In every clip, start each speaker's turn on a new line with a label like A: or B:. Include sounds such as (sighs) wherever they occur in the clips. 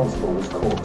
A: Японского выстрела.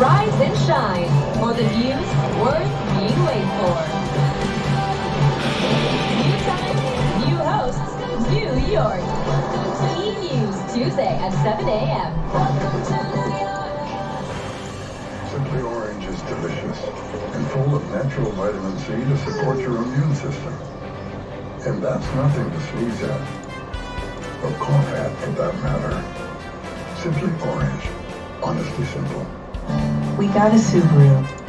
B: Rise and shine for the news worth being waited for. New time, new hosts, New York. E-News Tuesday at 7 a.m.
C: Simply Orange is delicious and full of natural vitamin C to support your immune system. And that's nothing to sneeze at, or cough at for that matter. Simply Orange. Honestly simple.
D: We gotta Subaru.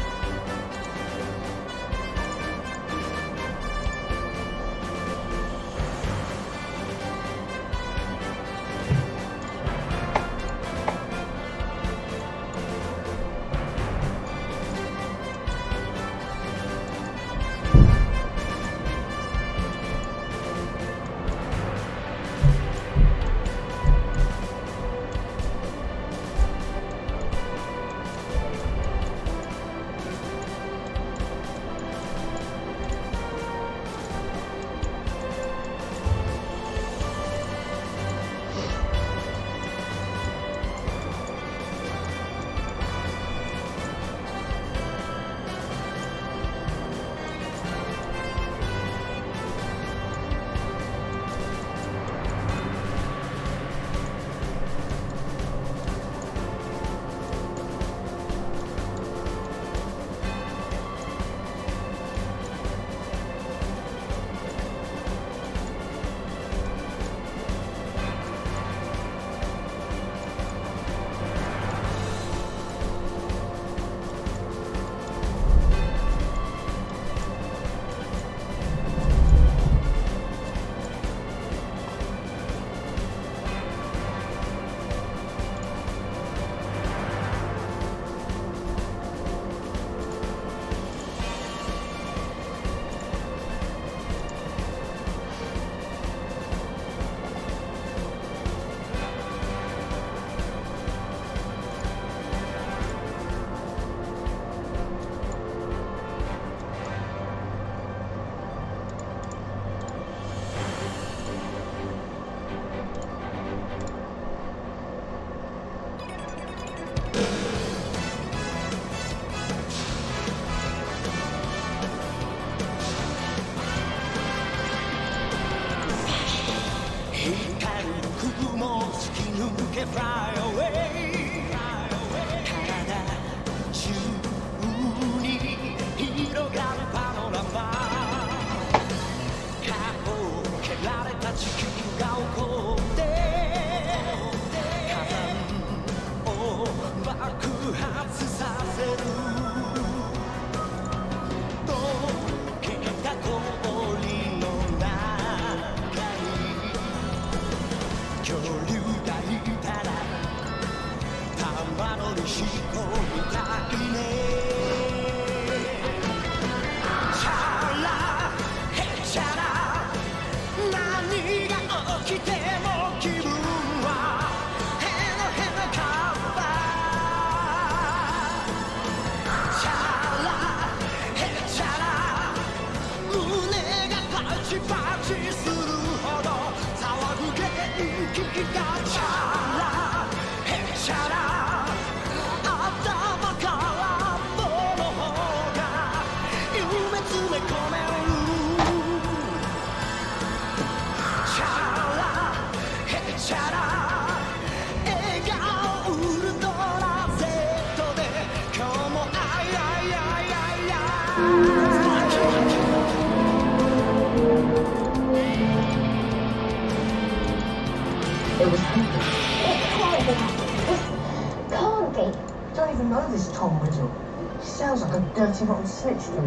D: and switched the.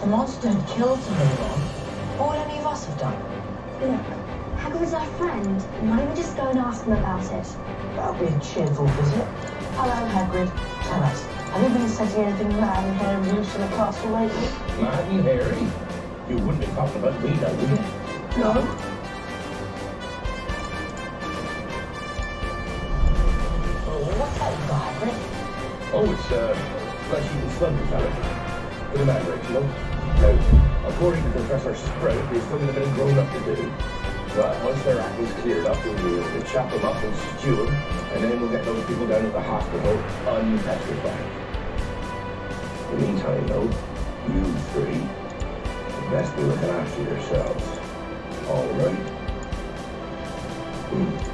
D: The monster had killed someone. All would any of us have done?
E: Look, Hagrid is our friend. Why don't we just go and ask him about it?
D: That'll be a cheerful visit. Hello, Hagrid. Tell us, have you been setting anything mad and hairy in the castle lately?
F: Mad and hairy? You wouldn't have talked about me, though, would you?
D: No. Oh, what's that, Hagrid?
F: Oh, it's, uh, Flashy the Slender Fellow to the Maverick, you, Now, according to Professor Sprout, they've still got a bit of up to do. But once their acne's cleared up, we'll be able to chop them up and stew them, and then we'll get those people down to the hospital unpetrified. In the meantime, though, you three, you best be looking after yourselves. All right?
G: Mm.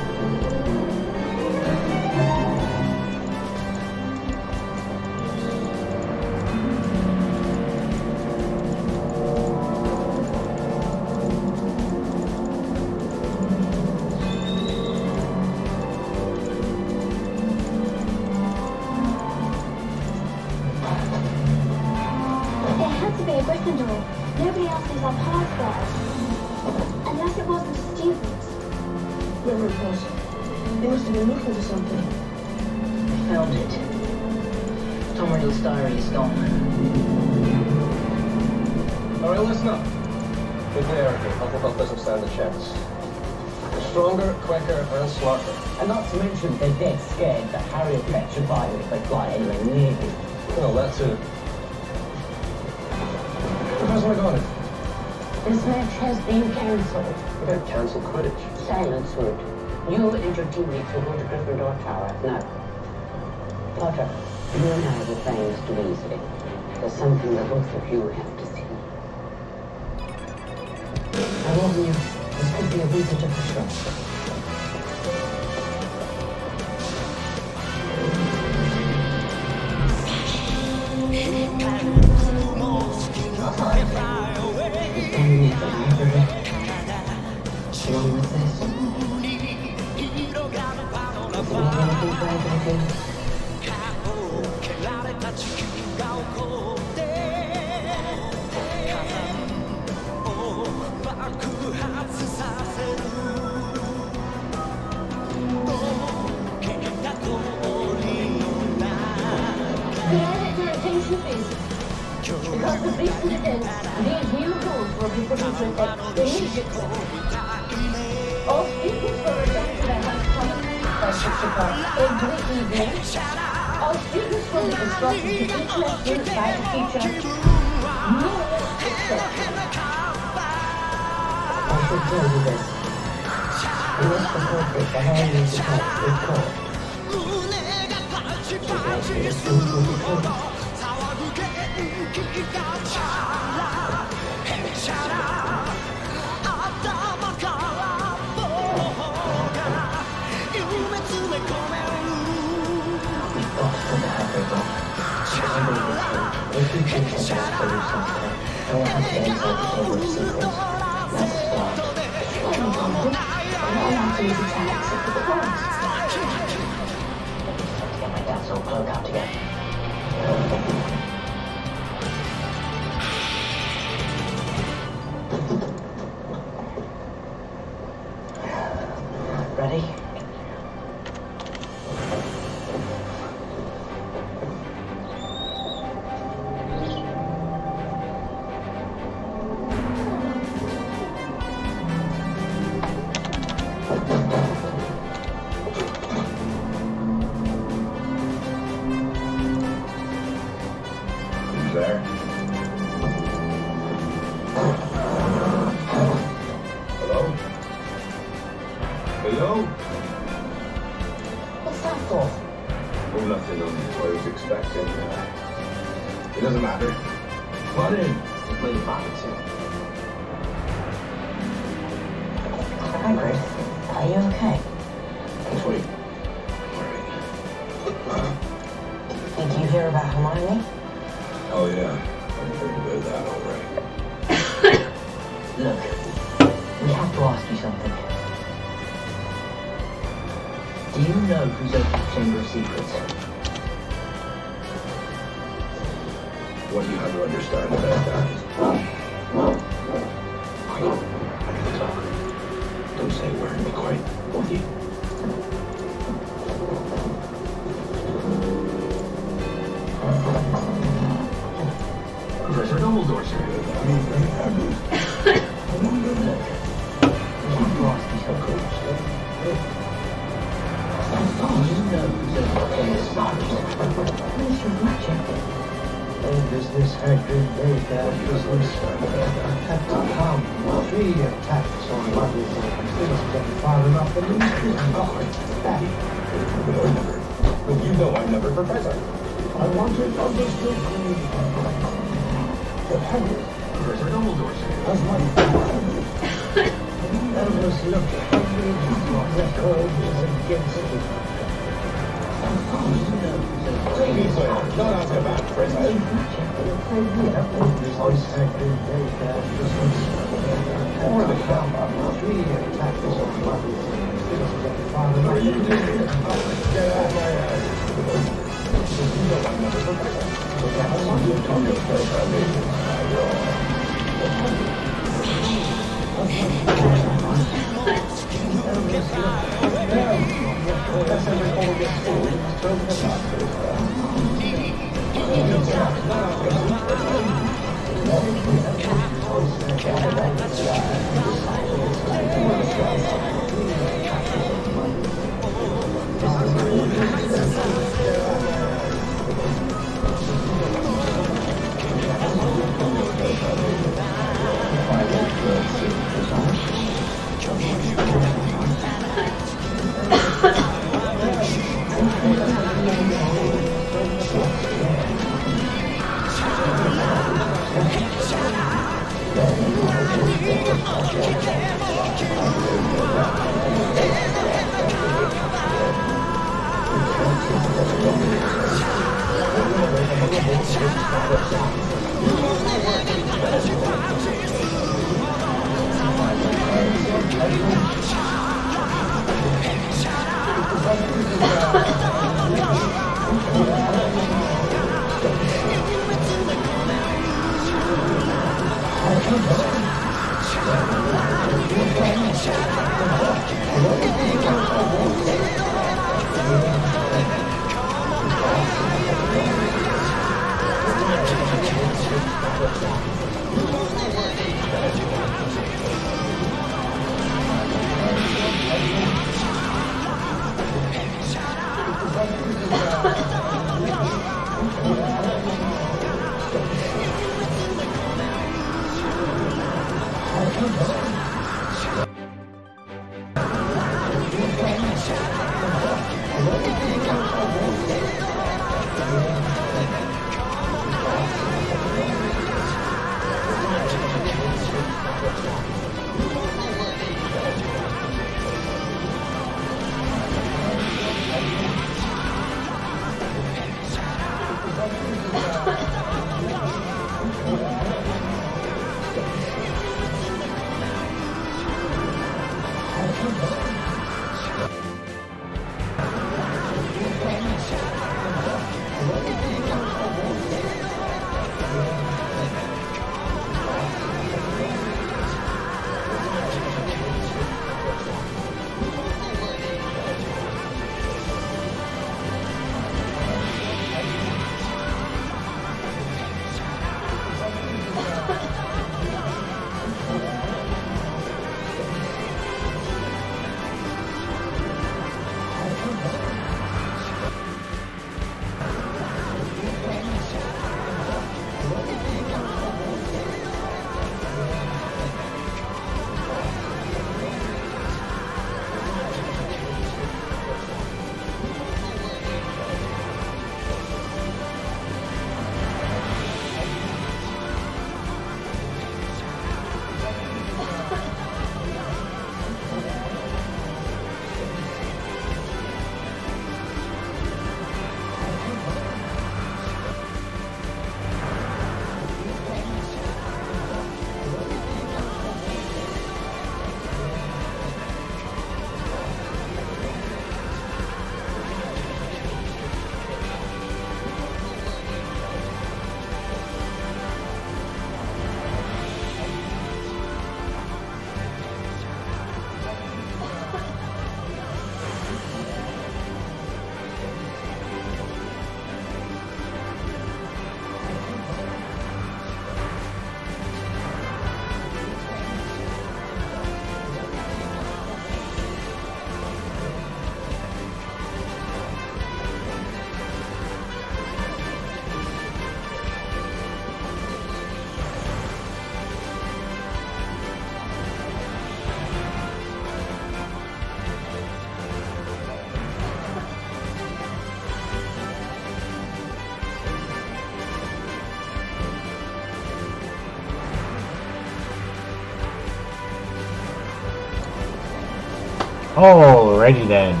H: Alrighty then.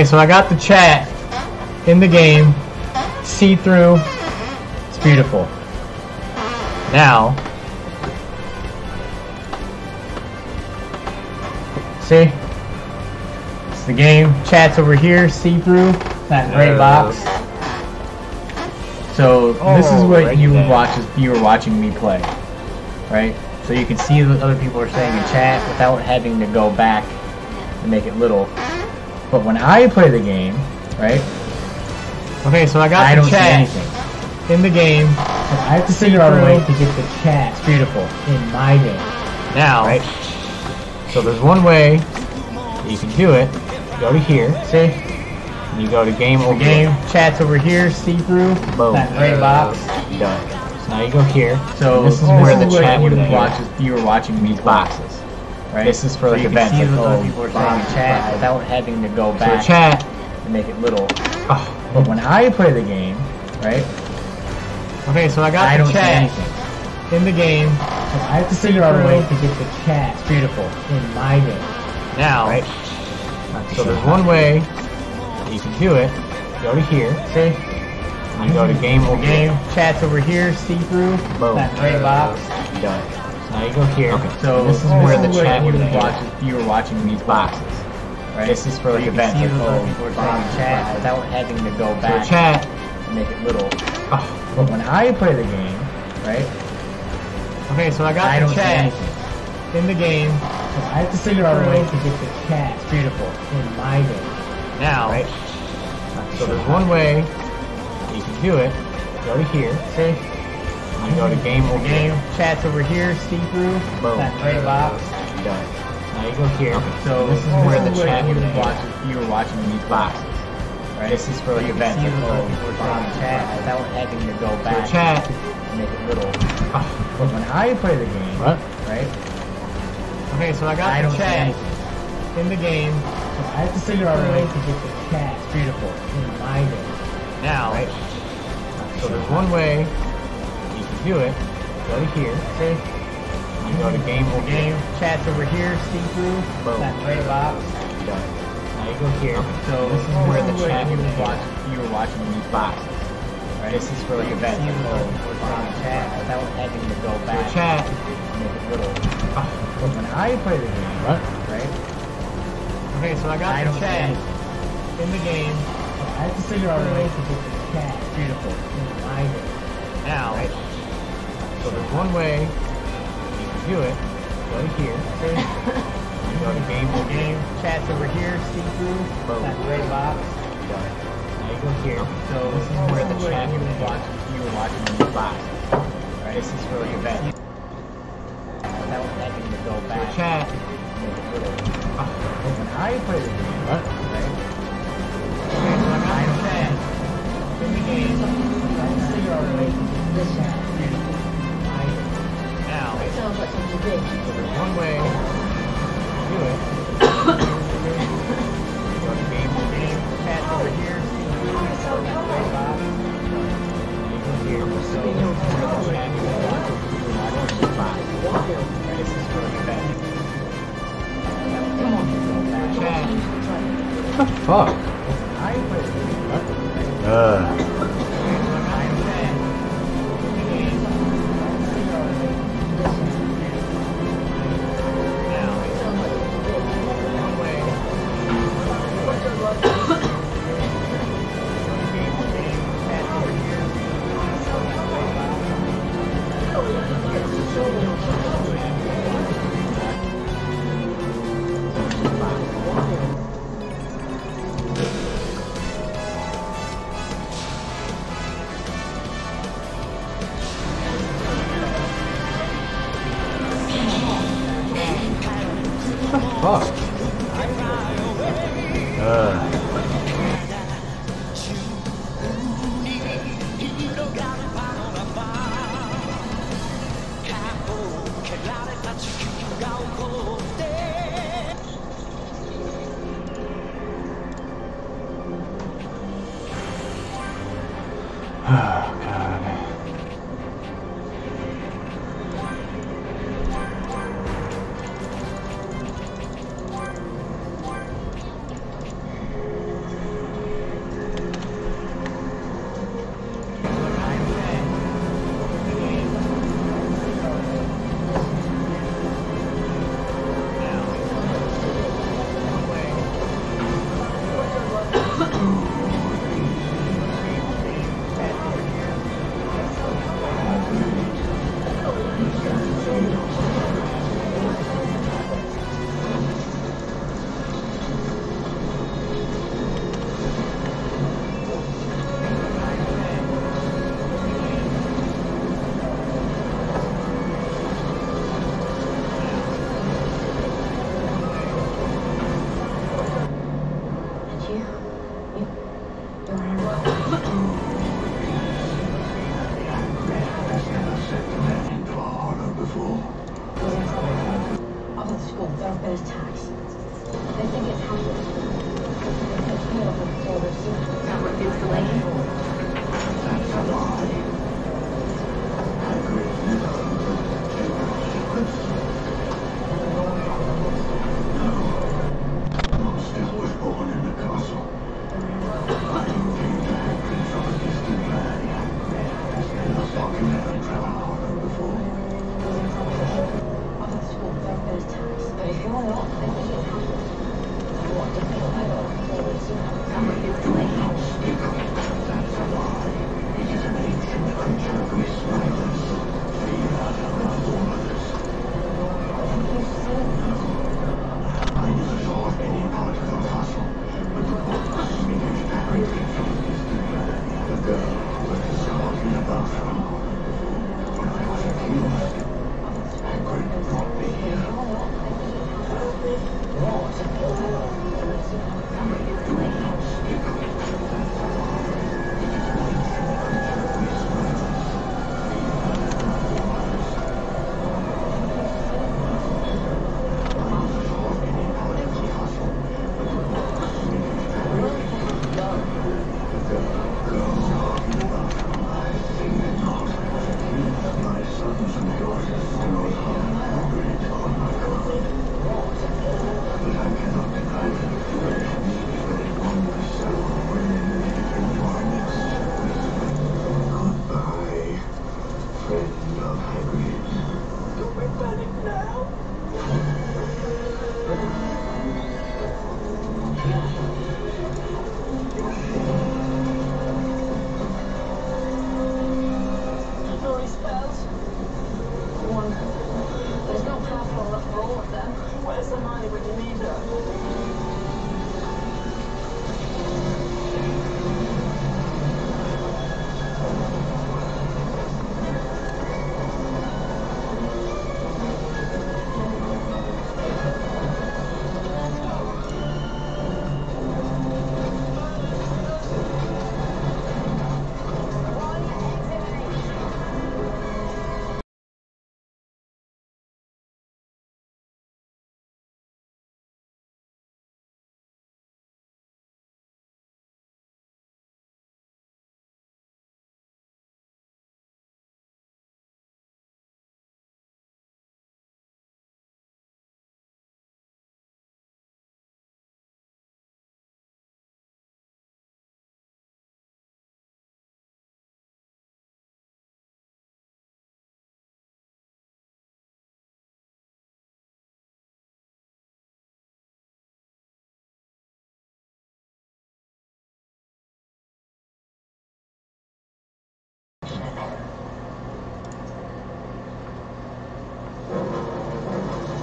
H: Okay, so I got the chat in the game, see through. It's beautiful. Now, see? It's the game. Chat's over here, see through that gray
I: Uh,
H: box. So this is what
I: Alrighty
H: you would watch if you were watching me play, right? So you can see what other people are saying in chat without having to go back and make it little. But when I play the game, right? Okay, so I got
I: I
H: the
I: don't see
H: chat
I: anything.
H: in the game. I have to
I: See
H: figure out a way to get the chat. It's beautiful in my game. Now, right? So there's one way that you can do it. Go to here, see? And you go to game over game. Chat's over here, see through. Boom. That gray box. Done. So now you go here. So this is where the chat would watch if you were watching these boxes. Right? This is for
I: So
H: like
I: you can
H: events.
I: see
H: like, oh,
I: people are saying in chat
H: Pride.
I: without having to go
H: So
I: back
H: chat
I: and make it little. Oh.
H: But when I play the game, right? Okay, so I got
I: I
H: the
I: don't
H: chat in the game. So I have to figure out a way to get the chat. It's beautiful in my game. Now, right? So there's one way that you can do it. Go to here, see? You go to mm-hmm. game over game. Chat's over here, see through. Boom. That gray box. Done. So now you go here. Okay. So this is where the chat would watch if you were watching these boxes. Right? This is for like
I: you can
H: events.
I: see
H: like, oh,
I: people are
H: Bob
I: saying in chat without having to go back.
H: So chat
I: and make it little. Oh.
H: But when I play the game, right? Okay, so I got
I: I
H: the chat in the game. So I have to figure out a way to get the chat. It's beautiful in my game. Now, right? So there's one way you can do it. Go to here, see? And you go to game over game. Chat's over here, see through. Boom. That gray box. Done. Now you go here.
I: So
H: this is
I: this
H: where
I: is
H: the chat
I: you
H: would
I: were
H: be.
I: watching. You were watching these boxes. Right?
H: This is for like
I: you
H: events.
I: see
H: Like, oh,
I: were
H: we're on chat.
I: without having to go
H: So
I: back
H: chat.
I: and make it little. (laughs) But when I play the game,
H: What?
I: right?
H: Okay, so I got
I: I
H: the chat in the game.
I: So I have to figure out a way to get the chat
H: Beautiful.
I: in my game.
H: Now,
I: Right?
H: so there's one way you can do it. Go to here. See? You go to game or game.
I: Chat's over here, see through.
H: Boom.
I: That gray box.
H: Done. Now you go here.
I: So
H: this is where the chat
I: you were watching. You were watching these boxes. Right?
H: This is for like events. Like, oh,
I: were on chat without having to go back
H: chat.
I: make it little.
H: Oh,
I: when I play the game,
H: What?
I: right?
H: Okay, so I got
I: I
H: the chat in the game.
I: I have to figure out a way to get the chat
H: Beautiful.
I: in my game.
H: Now,
I: Right?
H: So there's one way you can do it. Go to here. See? (laughs) You go to game or game.
I: Chat's over here, see through. That gray box.
H: Now you go here.
I: So
H: this is where the chat
I: you were watching. You were watching these boxes. Right?
H: This is like events.
I: Without having to go
H: So chat.
I: and make it little.
H: Oh,
I: But when I play the game,
H: What?
I: right?
H: Okay, so I got the chat in the game.
I: I have to figure out way to get the chat
E: sounds like something big.
H: one way to do it. Go to game or game.
I: Chat's over here, see through. That gray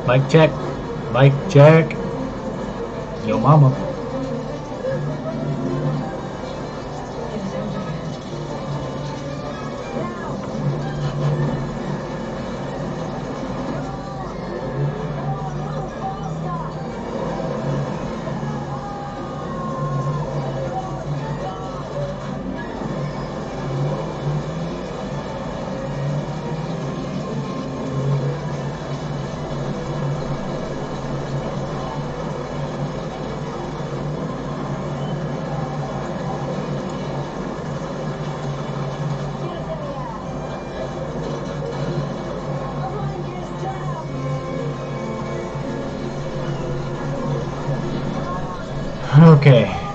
J: Mic check. Mic check. Yo, mama. Okay.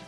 K: you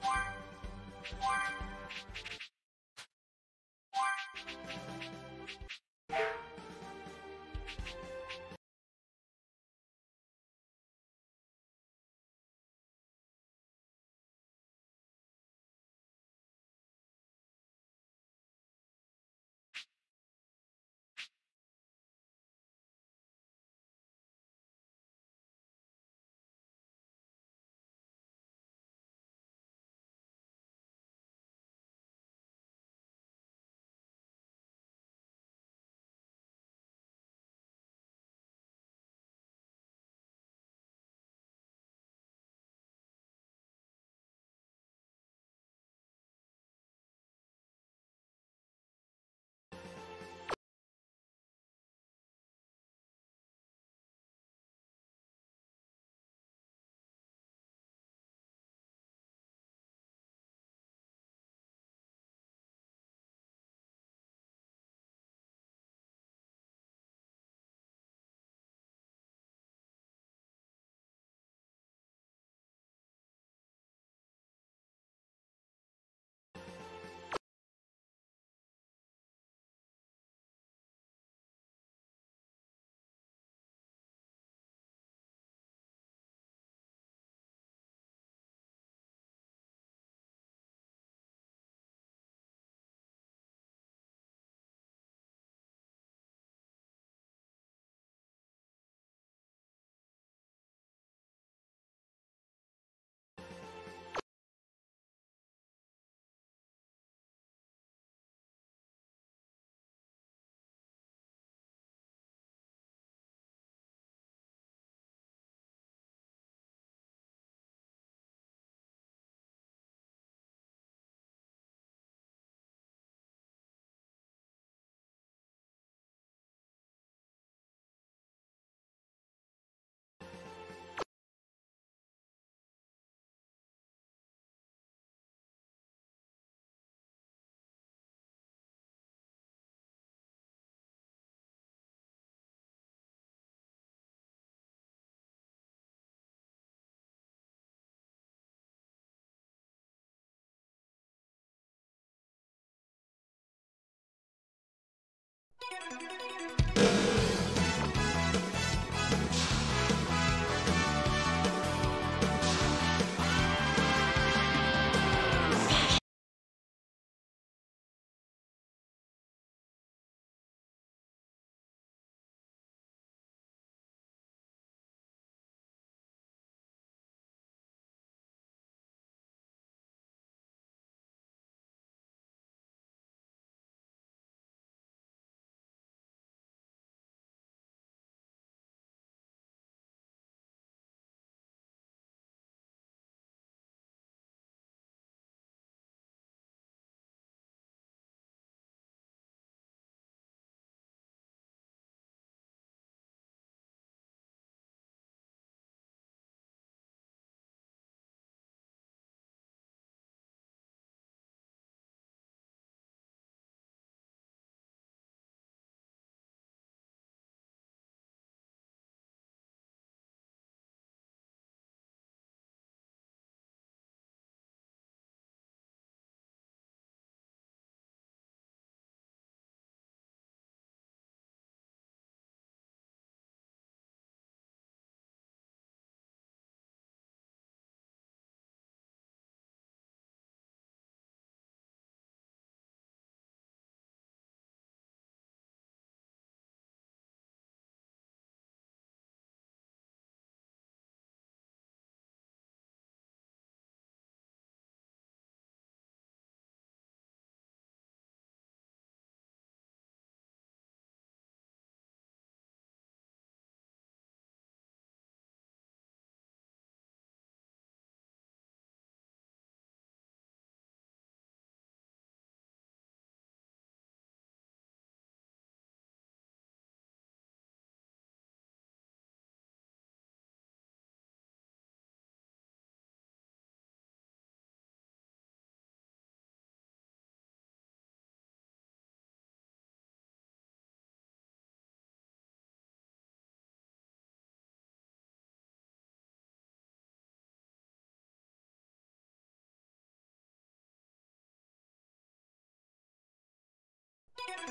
K: Thank you.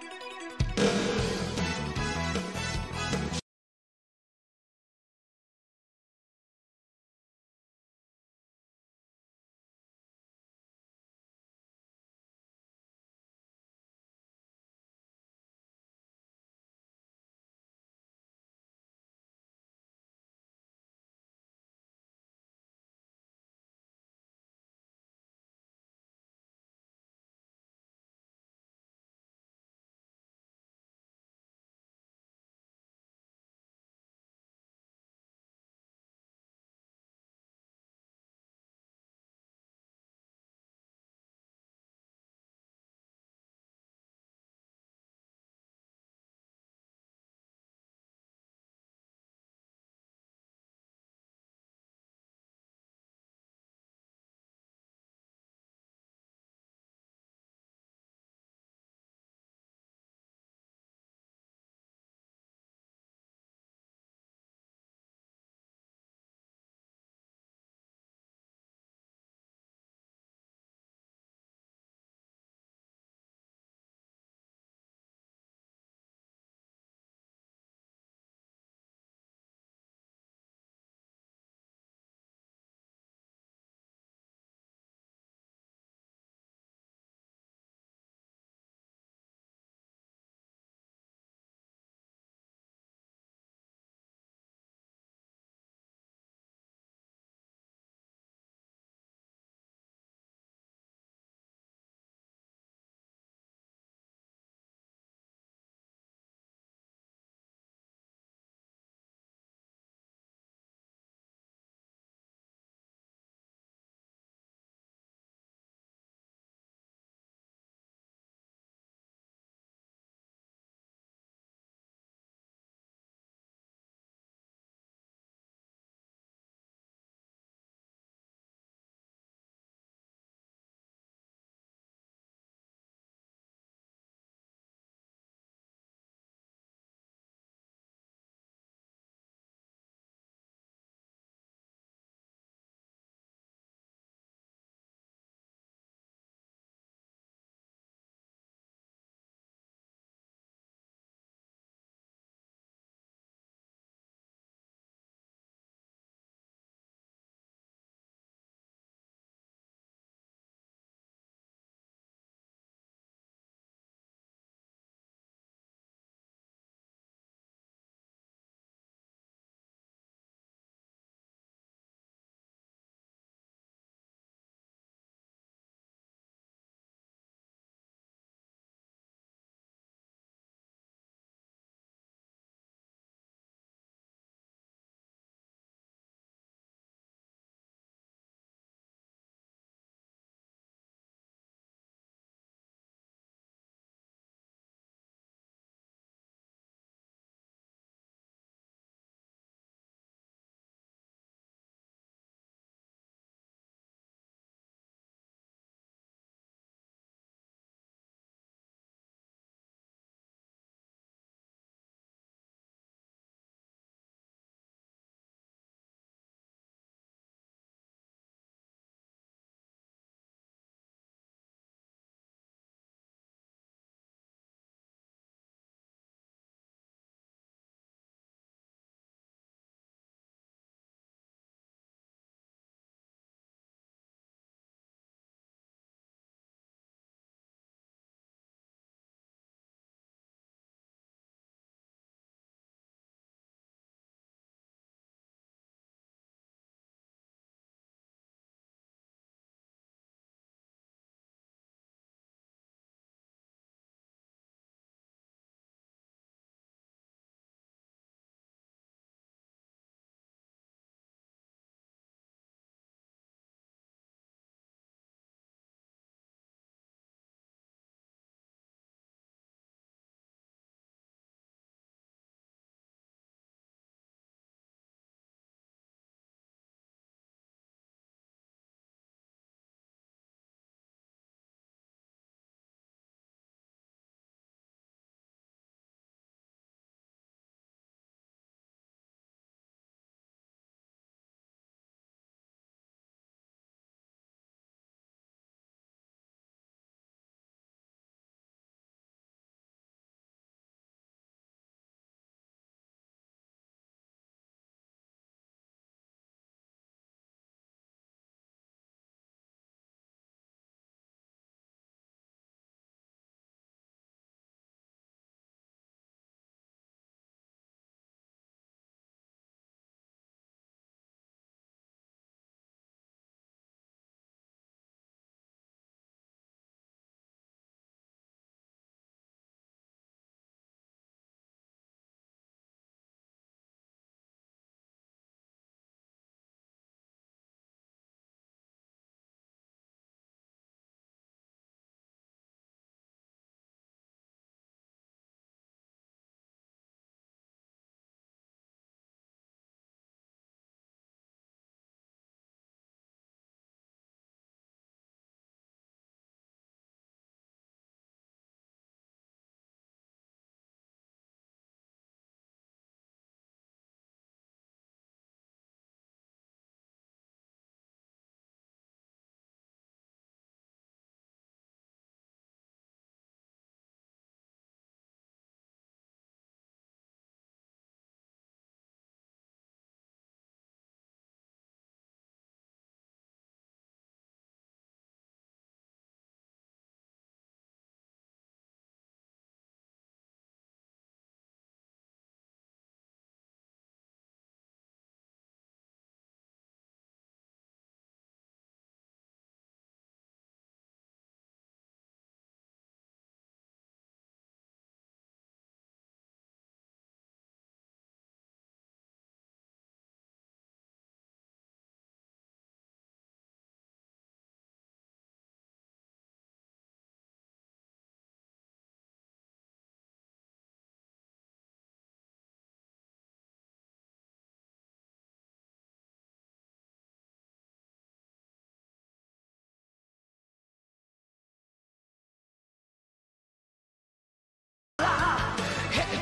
K: thank you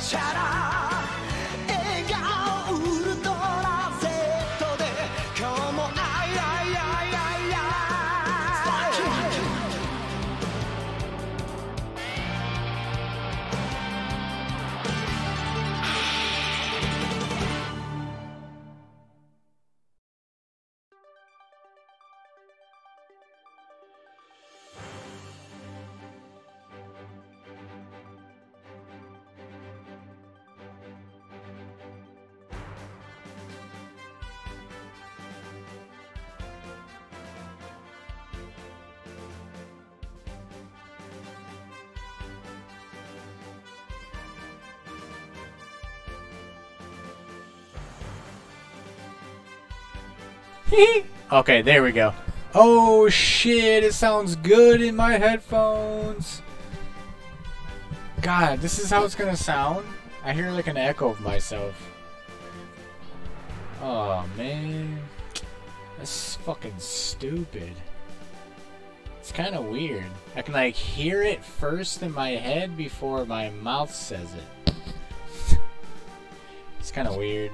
K: shout out. (laughs)
J: okay, there we go. Oh shit, it sounds good in my headphones. God, this is how it's gonna sound? I hear like an echo of myself. Oh man. That's fucking stupid. It's kind of weird. I can like hear it first in my head before my mouth says it. (laughs) it's kind of weird.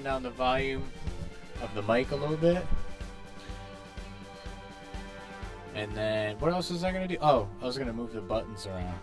J: I turned down the volume of the mic a little bit. And then, what else was I gonna do? Oh, I was gonna move the buttons around.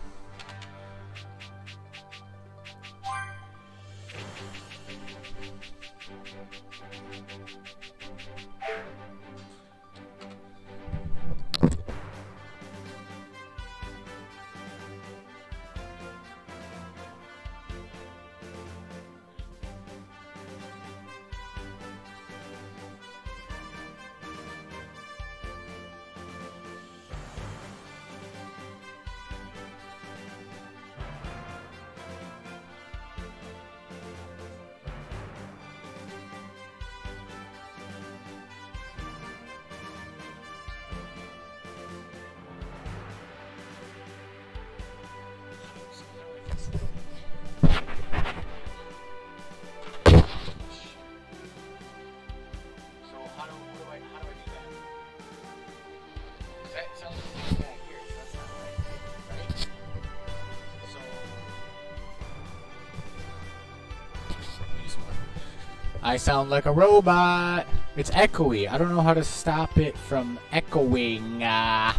J: Sound like a robot. It's echoey. I don't know how to stop it from echoing. Uh,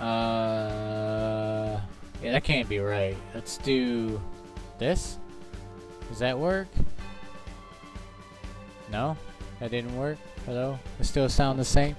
J: uh, yeah, that can't be right. Let's do this. Does that work? No, that didn't work. Hello, it still sound the same.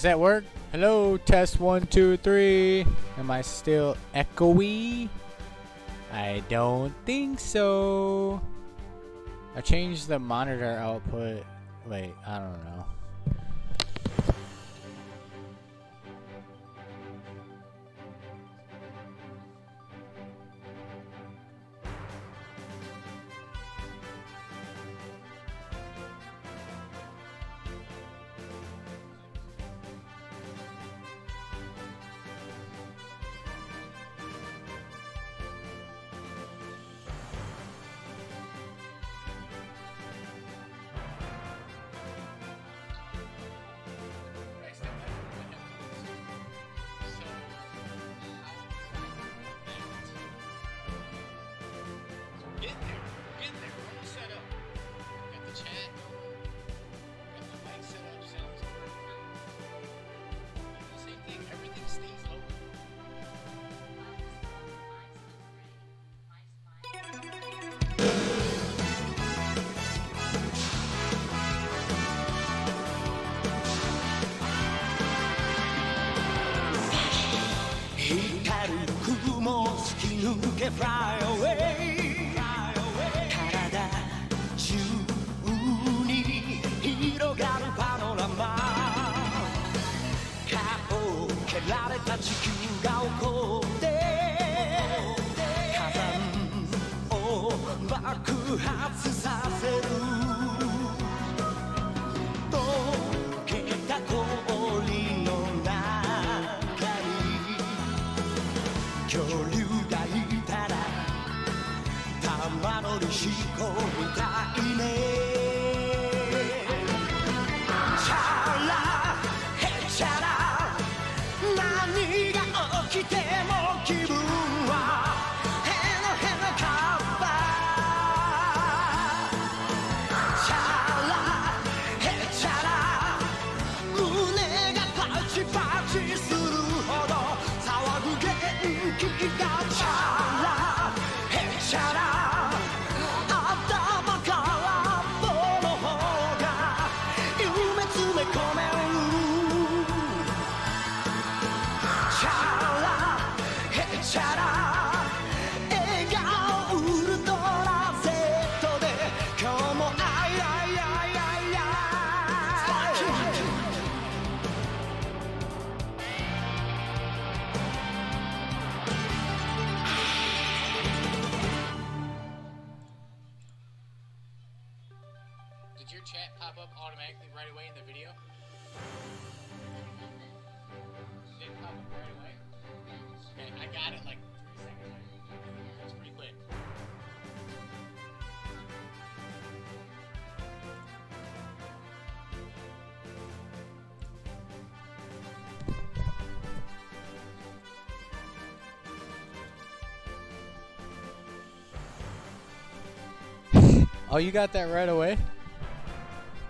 J: Does that work? Hello, test one, two, three. Am I still echoey? I don't think so. I changed the monitor output. Wait, I don't know.
L: Fly away 体中に広がるパノラマ。かっぽけられた地球が起こっ
H: Oh, you got that right away?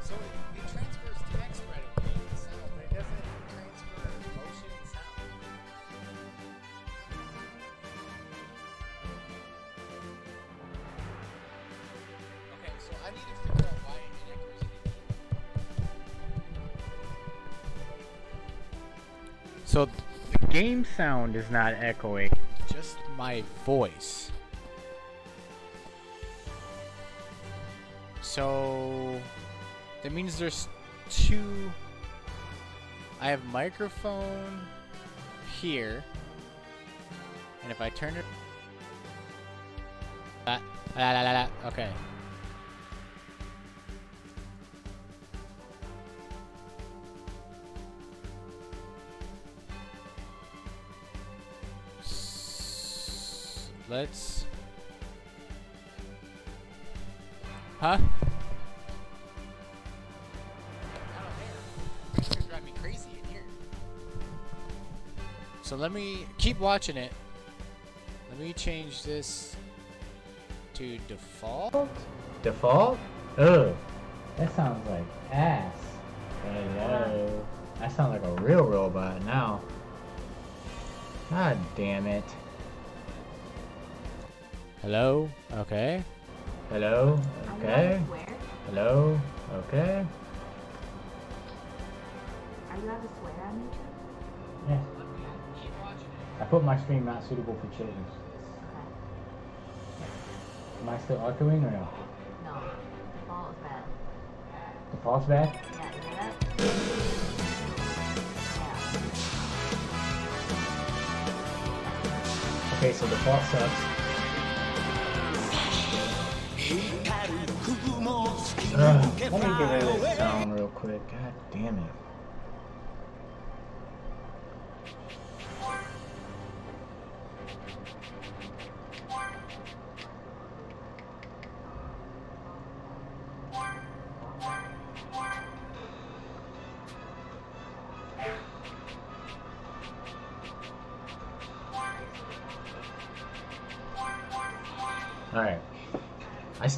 H: So it, it transfers text right away and sound, but it doesn't transfer motion and sound. Okay, so I need to figure out why it echoes it. So the game sound is not echoing, just my voice. So that means there's two. I have microphone here, and if I turn it, ah, la, la, la, okay. Let's. Huh? So let me keep watching it. Let me change this to default. Default? Ugh. That sounds like ass. Hello. I sound like a real robot now. God damn it. Hello? Okay. Hello? Okay. Hello? Okay.
E: Are you allowed to swear
H: I put my stream not suitable for children. Am I still echoing or no?
E: No. Default is bad.
H: Default's bad?
E: Yeah, you hear that?
H: Okay, so default sucks. Ugh, let me get rid of this sound real quick. God damn it.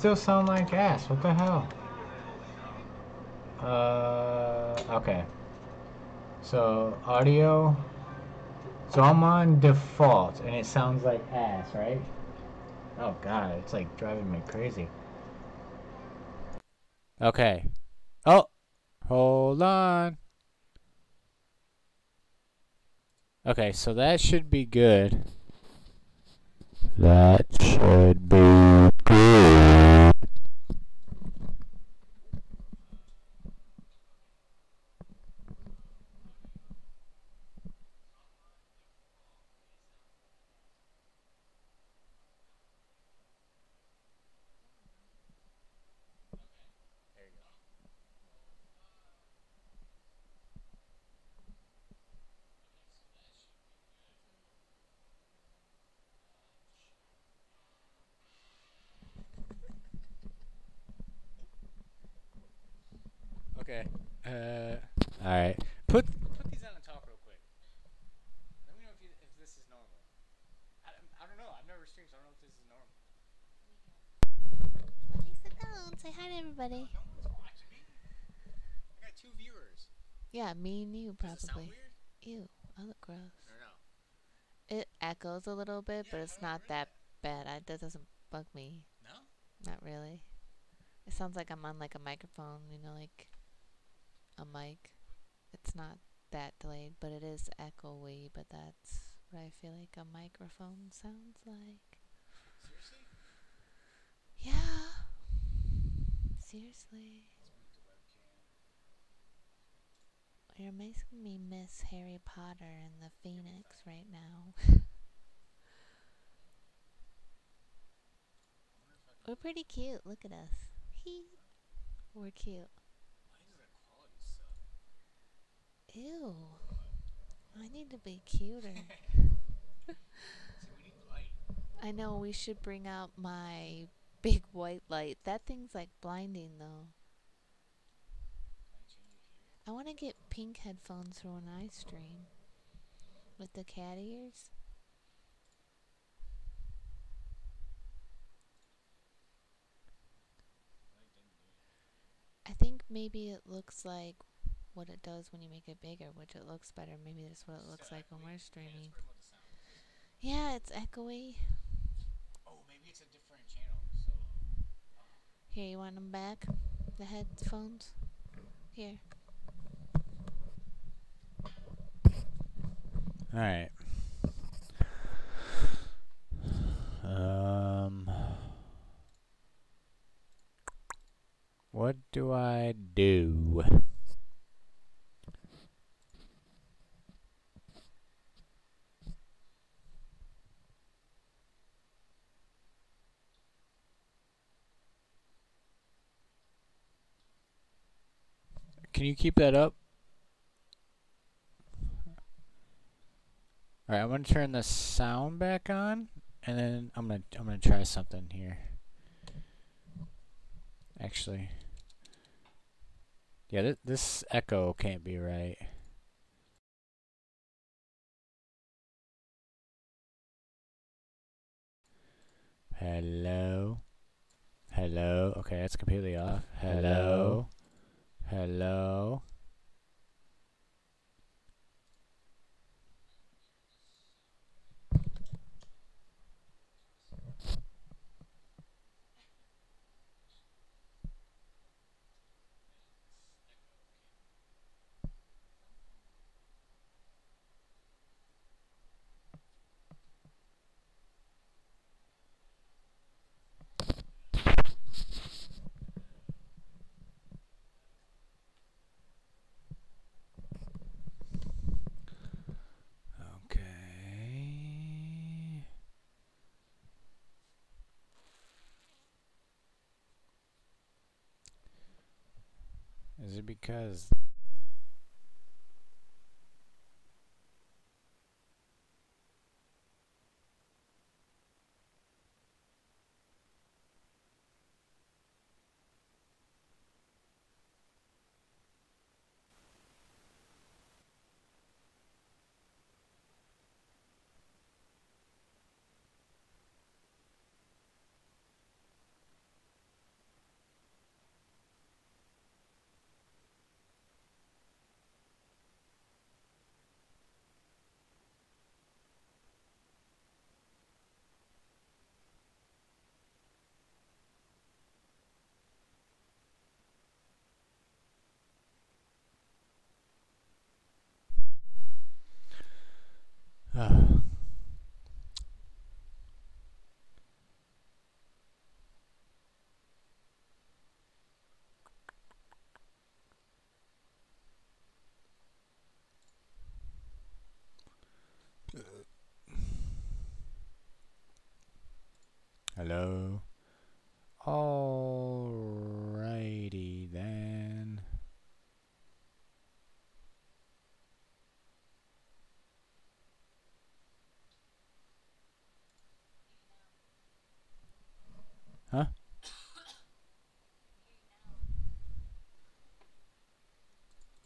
H: Still sound like ass. What the hell? Uh, okay. So, audio. So I'm on default, and it sounds like ass, right? Oh god, it's like driving me crazy. Okay. Oh! Hold on. Okay, so that should be good.
J: That should be good. Okay. Uh. All right. Put put these on the top real quick. Let me know if, you, if this is normal. I, I don't know. I've never streamed, so I don't know if this is normal.
M: Let me sit down. Say hi to everybody.
J: No one's watching me. I got two viewers.
M: Yeah, me and you
J: Does it sound
M: probably. Ew, I look gross.
J: No?
M: It echoes a little bit, but it's not
J: heard
M: that bad. I, that doesn't bug me.
J: No?
M: Not really. It sounds like I'm on like a microphone, you know, like a mic. It's not that delayed, but it is echoey, but that's what I feel like a microphone sounds like.
J: Seriously?
M: Yeah. Seriously. You're making me miss Harry Potter and the Phoenix right now. (laughs) We're pretty cute. Look at us. We're cute. Ew. I need to be cuter. (laughs) I know we should bring out my big white light. That thing's like blinding though.
J: I
M: want to get pink headphones for when I stream. With the cat ears.
J: Light didn't do it.
M: I think maybe it looks like what it does when you make it bigger, which it looks better. Maybe that's what it looks like when we're streaming.
J: pretty much.
M: Yeah, it's echoey.
J: Oh, maybe it's a different channel. So.
M: Uh, Here, you want them back? The headphones? Here.
J: All right. Um. What do I do? Can you keep that up? All right, I'm gonna turn the sound back on, and then I'm gonna I'm gonna try something here. Actually, yeah, th this echo can't be right. Hello, hello. Okay, that's completely off. Hello, hello. Okay. Is it because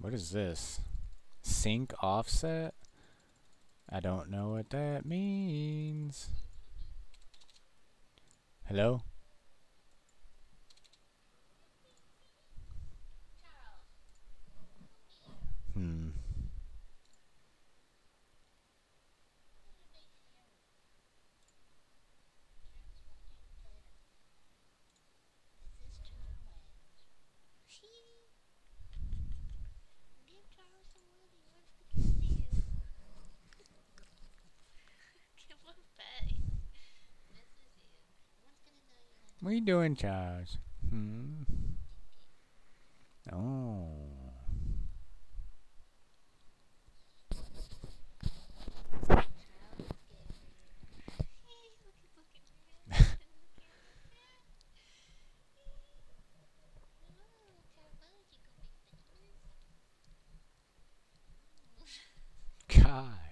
J: What is this? Sync offset? I don't know what that means. Hello? Hmm. What are you doing, Charles? Hmm. Oh. God.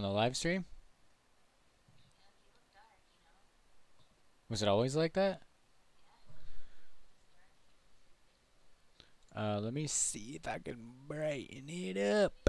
J: On the live stream? Was it always like that? Uh, let me see if I can brighten it up.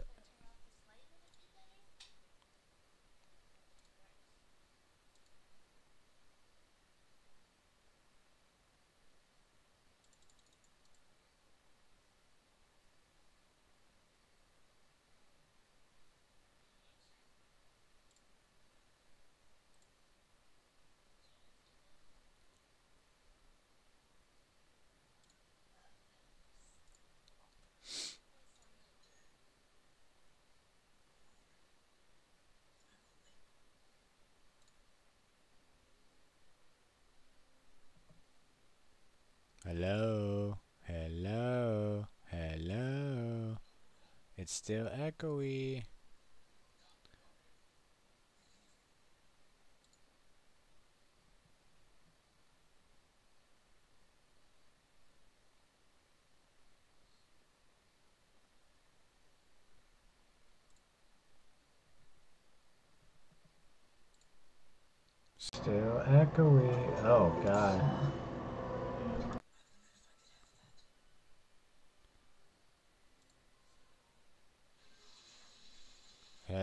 J: Hello, hello, hello. It's still echoey.
H: Still echoey. Oh god.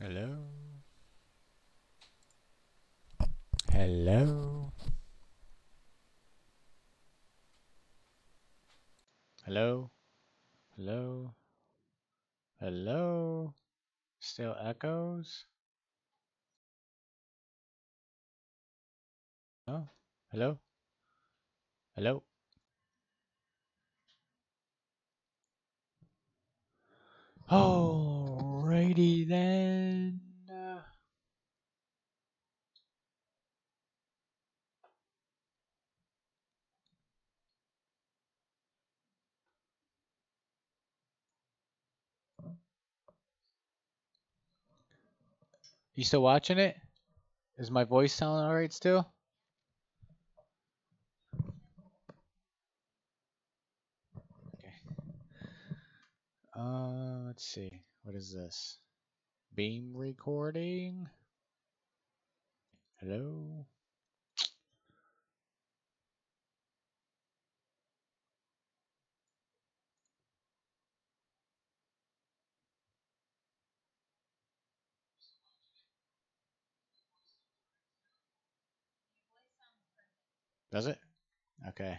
J: Hello? Hello? Hello? Hello? Hello? Still echoes? Oh, hello? Hello? Alrighty then. Uh, You still watching it? Is my voice sounding alright still? Okay. Uh, let's see. What is this? Beam recording? Hello? Does it? Okay.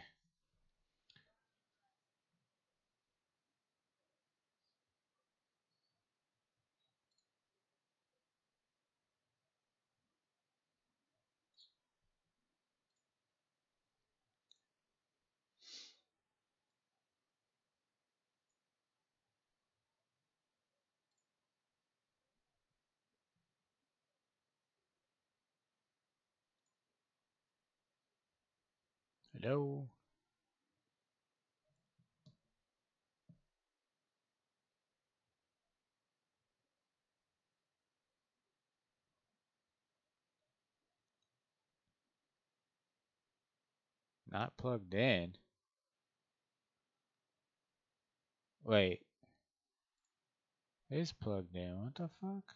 J: Hello? Not plugged in. Wait. It is plugged in. What the fuck?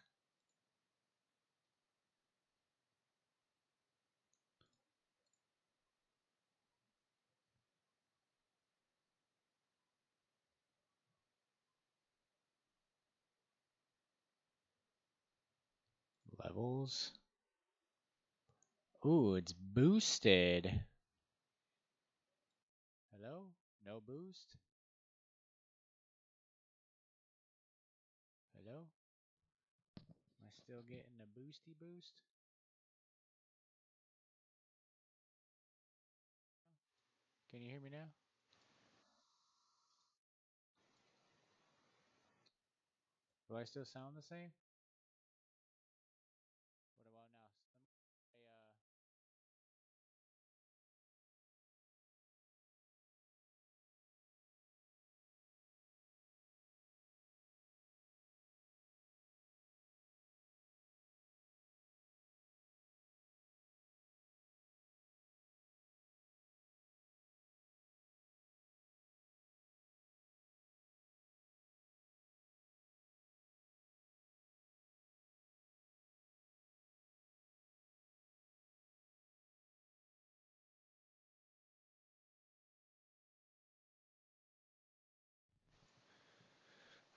J: Levels. Ooh, it's boosted. Hello? No boost? Hello? Am I still getting the boosty boost? Can you hear me now? Do I still sound the same?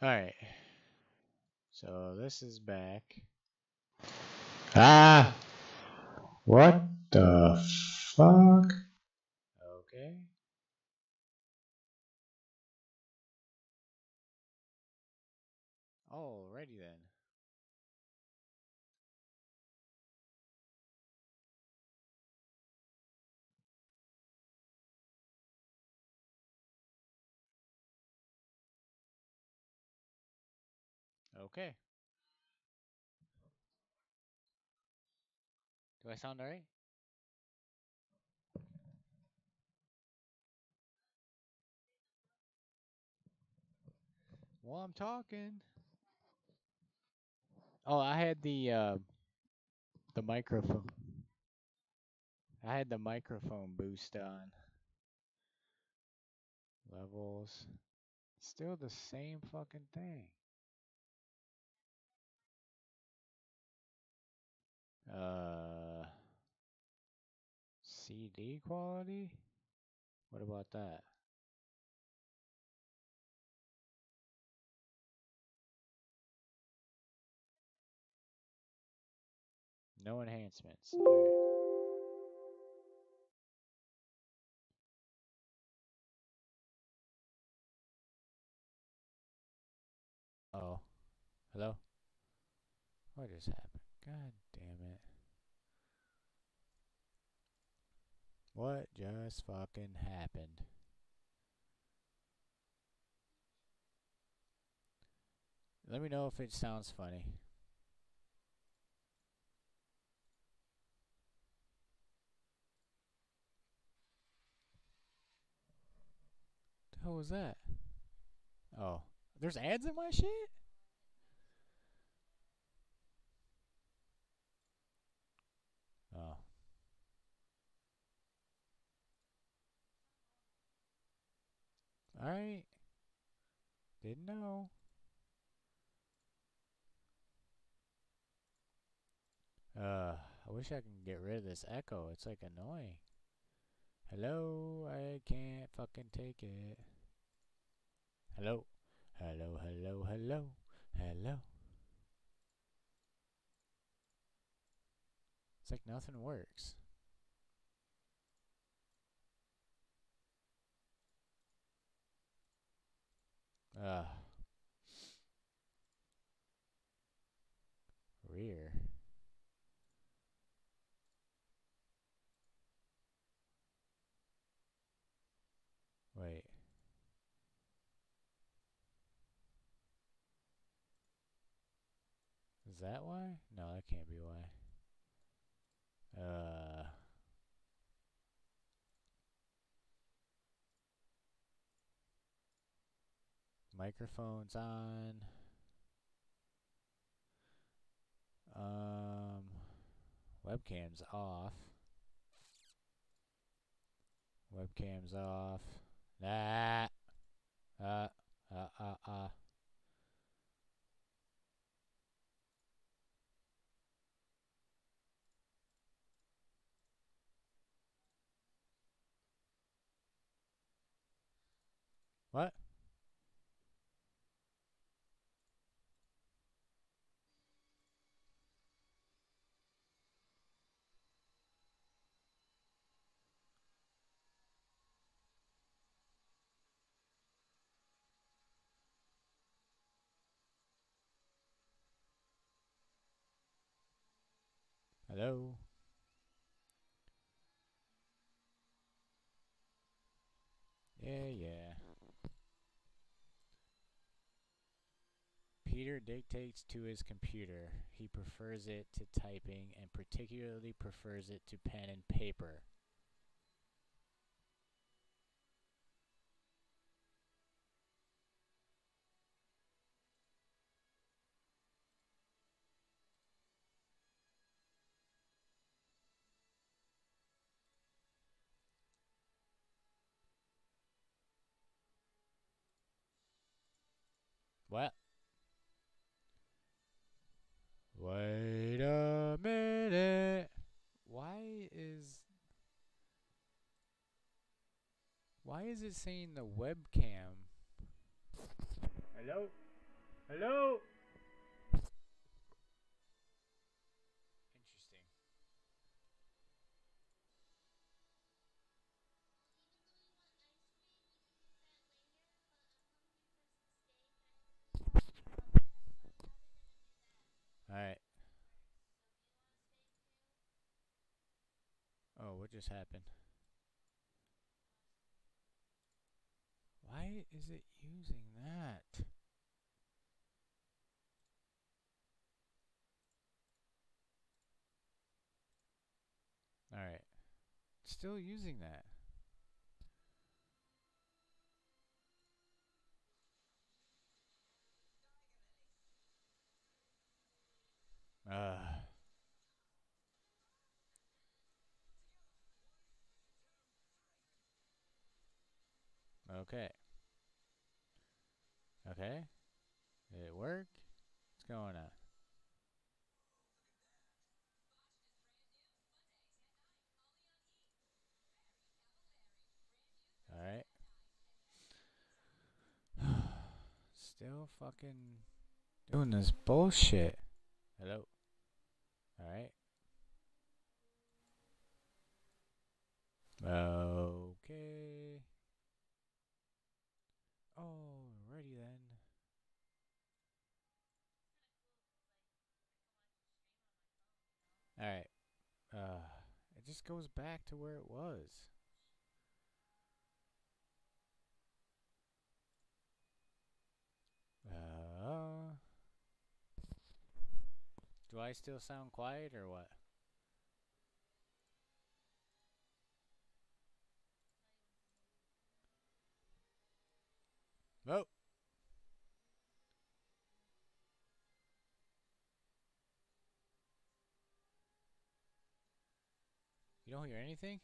J: Alright. So this is back. Ah! What the fuck? Okay. Alrighty then. Okay. Do I sound alright? Well, I'm talking. Oh, I had the uh, the microphone. I had the microphone boost on. Levels. Still the same fucking thing. Uh, CD quality? What about that? no enhancements. Alright. Oh. Hello? What just happened? God damn it. What just fucking happened? Let me know if it sounds funny. The hell was that? Oh. There's ads in my shit? Oh. Alright. Didn't know. Uh, I wish I can get rid of this echo. It's like annoying. Hello, I can't fucking take it. Hello, hello, hello, hello, hello. It's like nothing works. Uh. Rear. Wait. Is that why? No, that can't be why. Uh. Microphone's on. Um, webcam's off. Webcam's off. Nah. Uh, uh, uh, uh. What? Hello? Yeah, yeah. Peter dictates to his computer. He prefers it to typing and particularly prefers it to pen and paper. What? Wait a minute. Why is Why is it saying the webcam? Hello? Hello? Just happened? Why is it using that? Alright. Still using that. Okay. Okay. Did it work? What's going on? Alright. (sighs) Still fucking doing this bullshit. Hello. Alright.
N: Okay. Alright. Uh, it just goes back to where it was. Uh, do I still sound quiet or what? Vote. You don't hear anything?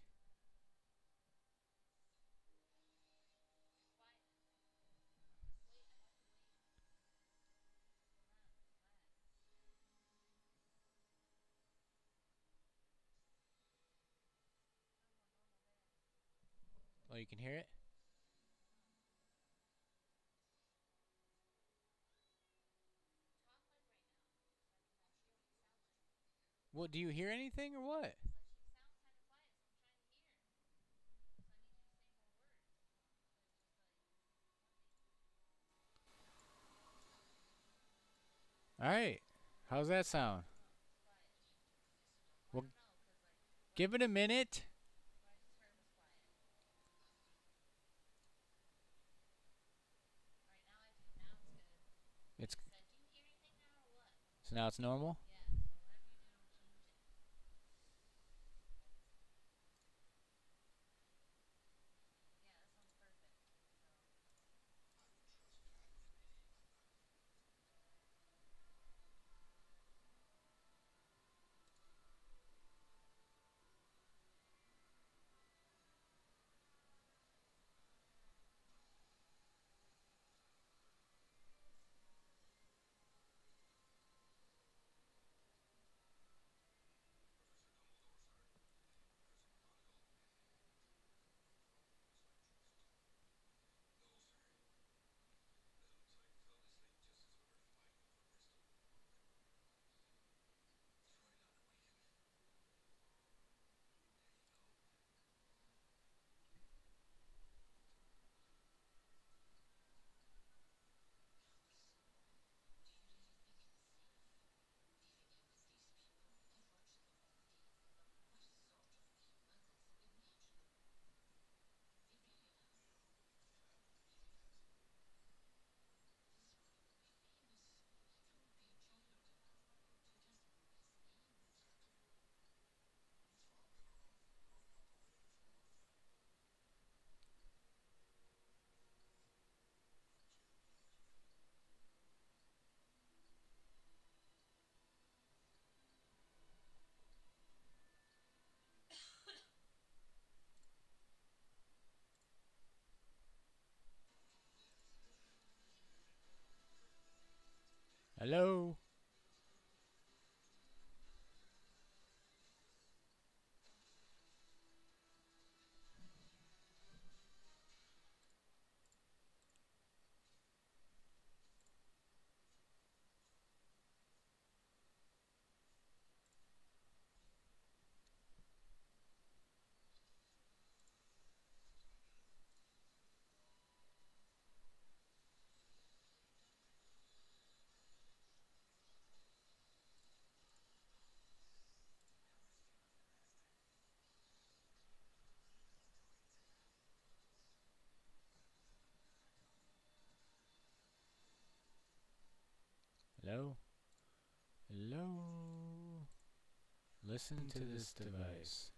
N: Oh, you can hear it? What, do you hear anything or what? Alright. How's that sound? Well, give it a minute. It's so now it's normal. Hello? Hello? Hello? Listen to this device.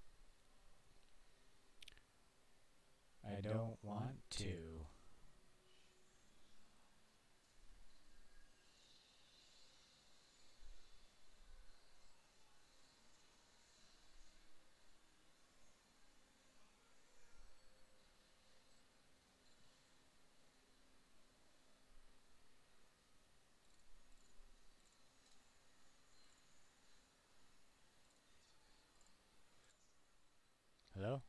N: I don't want to. Hello?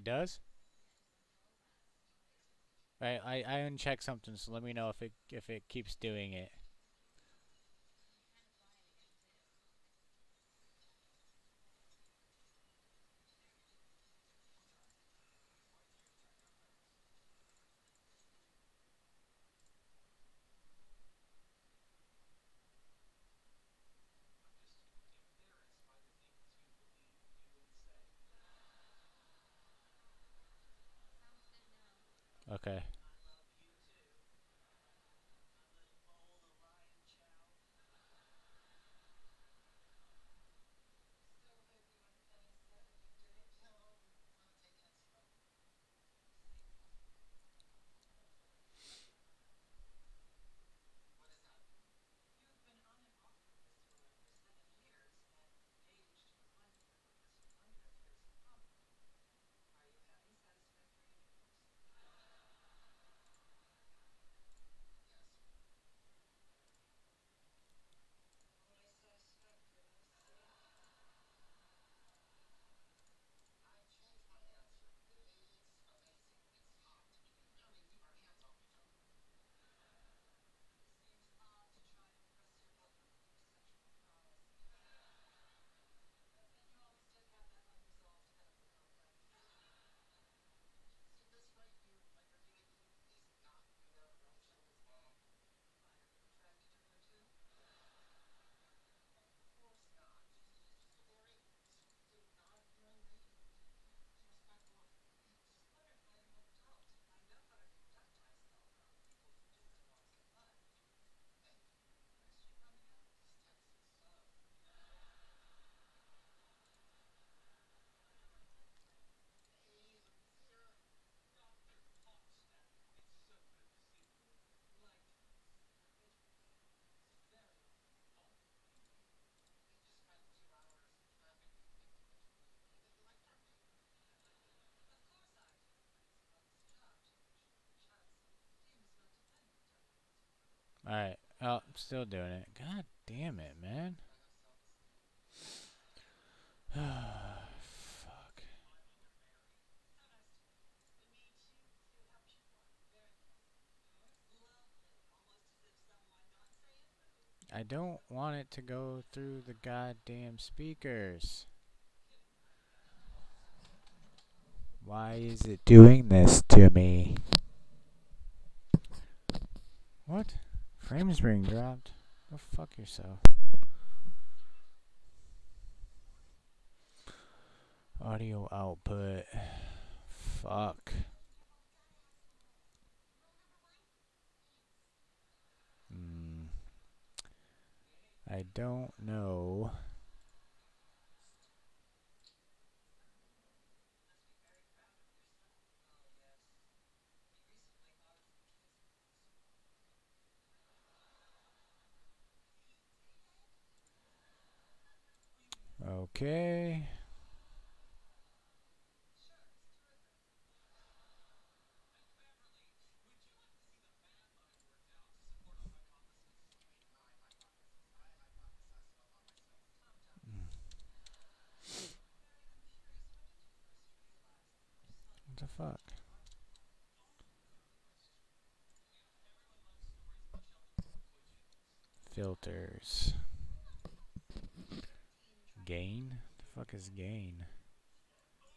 N: It does? I I I unchecked something, so let me know if it if it keeps doing it.
J: Oh, still doing it. God damn it, man. (sighs) Fuck. I don't want it to go through the goddamn speakers. Why is it doing this to me? What? Frames being dropped? Go fuck yourself. Audio output. Fuck. Hmm. I don't know. Okay. What the fuck? Filters. Gain? The fuck is gain?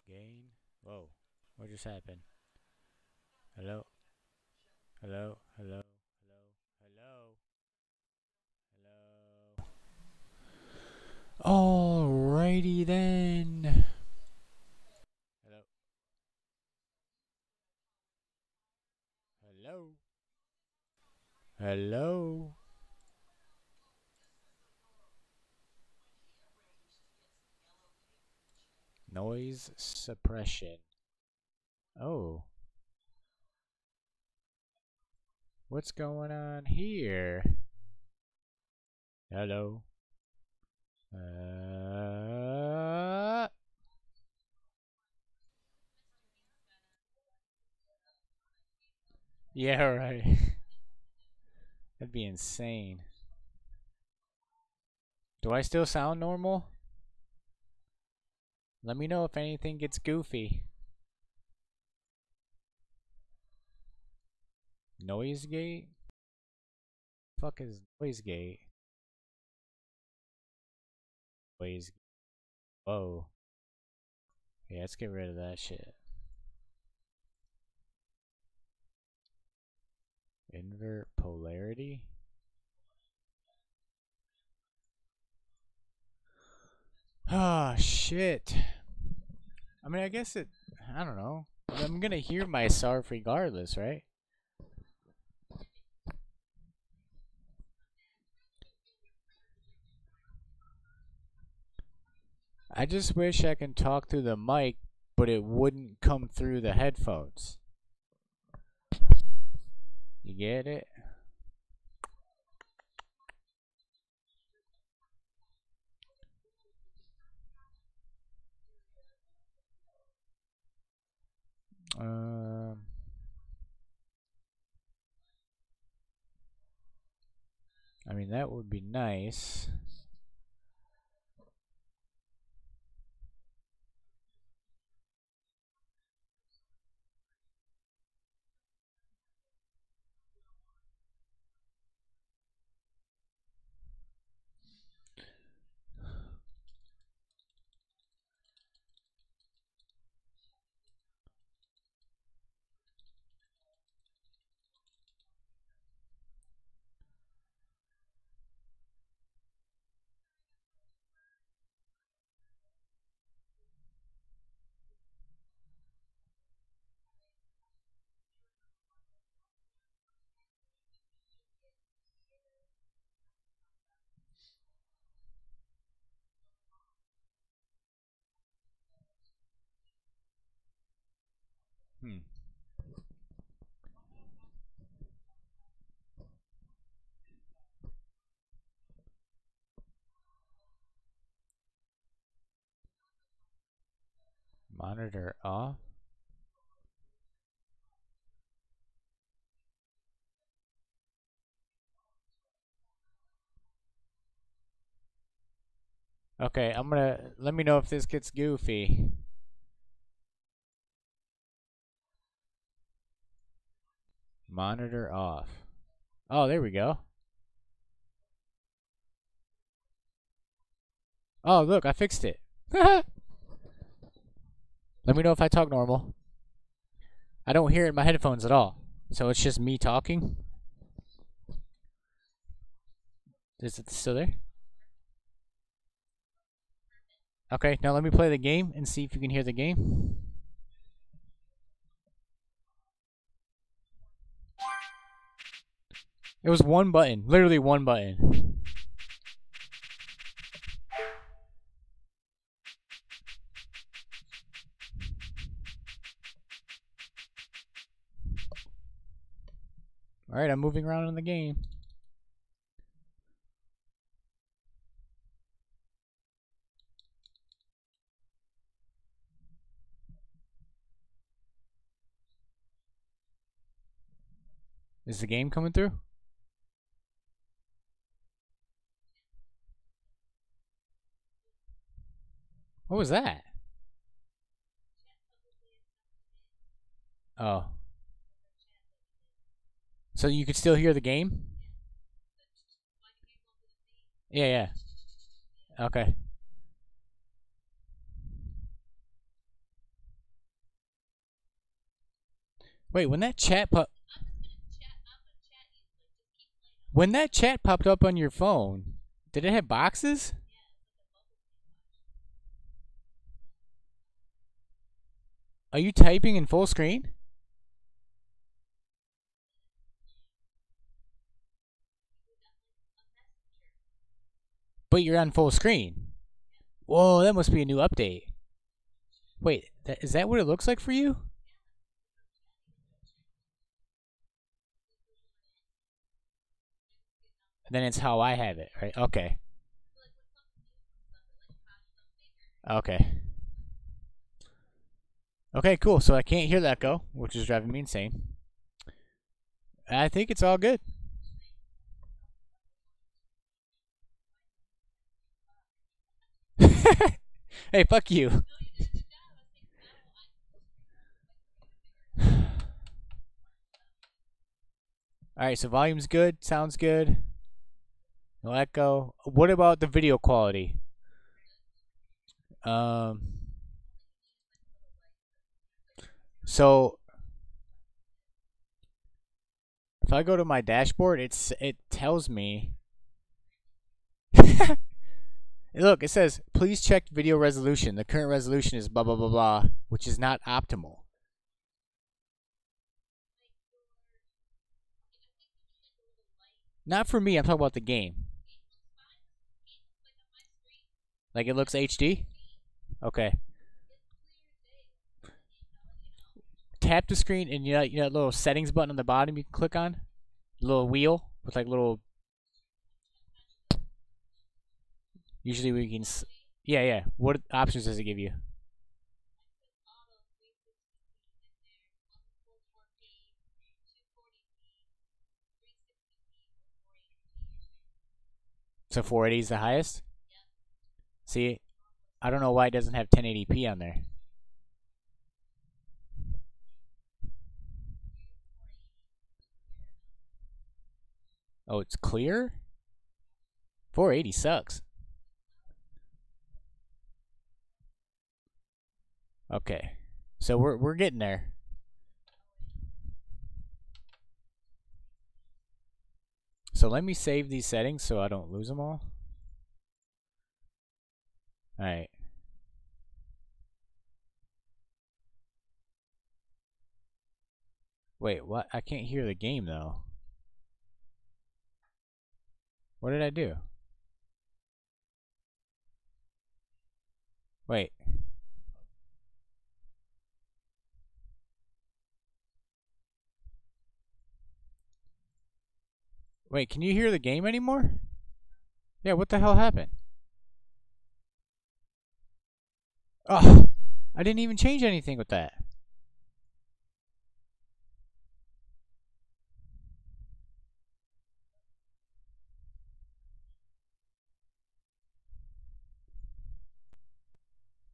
J: Gain? Whoa. What just happened? Hello? Hello? Hello? Hello? Hello? Hello? Alrighty then. Hello? Hello? Hello? Noise suppression. Oh. What's going on here? Hello? Uh... (laughs) Yeah, right. (laughs) That'd be insane. Do I still sound normal? Let me know if anything gets goofy. Noise gate? Fuck is noise gate? Noise. Whoa. Yeah, let's get rid of that shit. Invert polarity? Ah, shit. I mean, I guess it, I don't know. I'm gonna hear myself regardless, right? I just wish I can talk through the mic, but it wouldn't come through the headphones. You get it? Um. I mean, that would be nice. Hmm. Monitor off. Okay, I'm gonna let me know if this gets goofy. Monitor off. Oh, there we go. Oh, look, I fixed it. (laughs) Let me know if I talk normal. I don't hear it in my headphones at all. So it's just me talking. Is it still there? Okay, now let me play the game and see if you can hear the game. It was one button, literally one button. Alright, I'm moving around in the game. Is the game coming through? What was that? Oh. So you could still hear the game? Yeah, yeah. Okay. Wait, when that chat pop When that chat popped up on your phone, did it have boxes? Are you typing in full screen? But you're on full screen. Whoa, that must be a new update. Wait, that, is that what it looks like for you? Then it's how I have it, right? Okay. Okay. Okay, cool. So I can't hear that go, which is driving me insane. I think it's all good. (laughs) hey, fuck you. (sighs) Alright, so volume's good, sounds good. No echo. What about the video quality? Um so if I go to my dashboard, it's it tells me. (laughs) Look, it says please check video resolution. The current resolution is blah blah blah blah, which is not optimal. Not for me. I'm talking about the game. Like it looks HD. Okay. Tap the screen and you know, you know that little settings button on the bottom you can click on, little wheel with like little. Usually we can. s- Yeah, yeah. What options does it give you? So 480 is the highest? See, I don't know why it doesn't have 1080p on there. Oh, it's clear? 480 sucks. Okay. So we're we're getting there. So let me save these settings so I don't lose them all. Alright. Wait, what? I can't hear the game though. What did I do? Wait. Wait, can you hear the game anymore? Yeah, what the hell happened? Oh, (laughs) I didn't even change anything with that.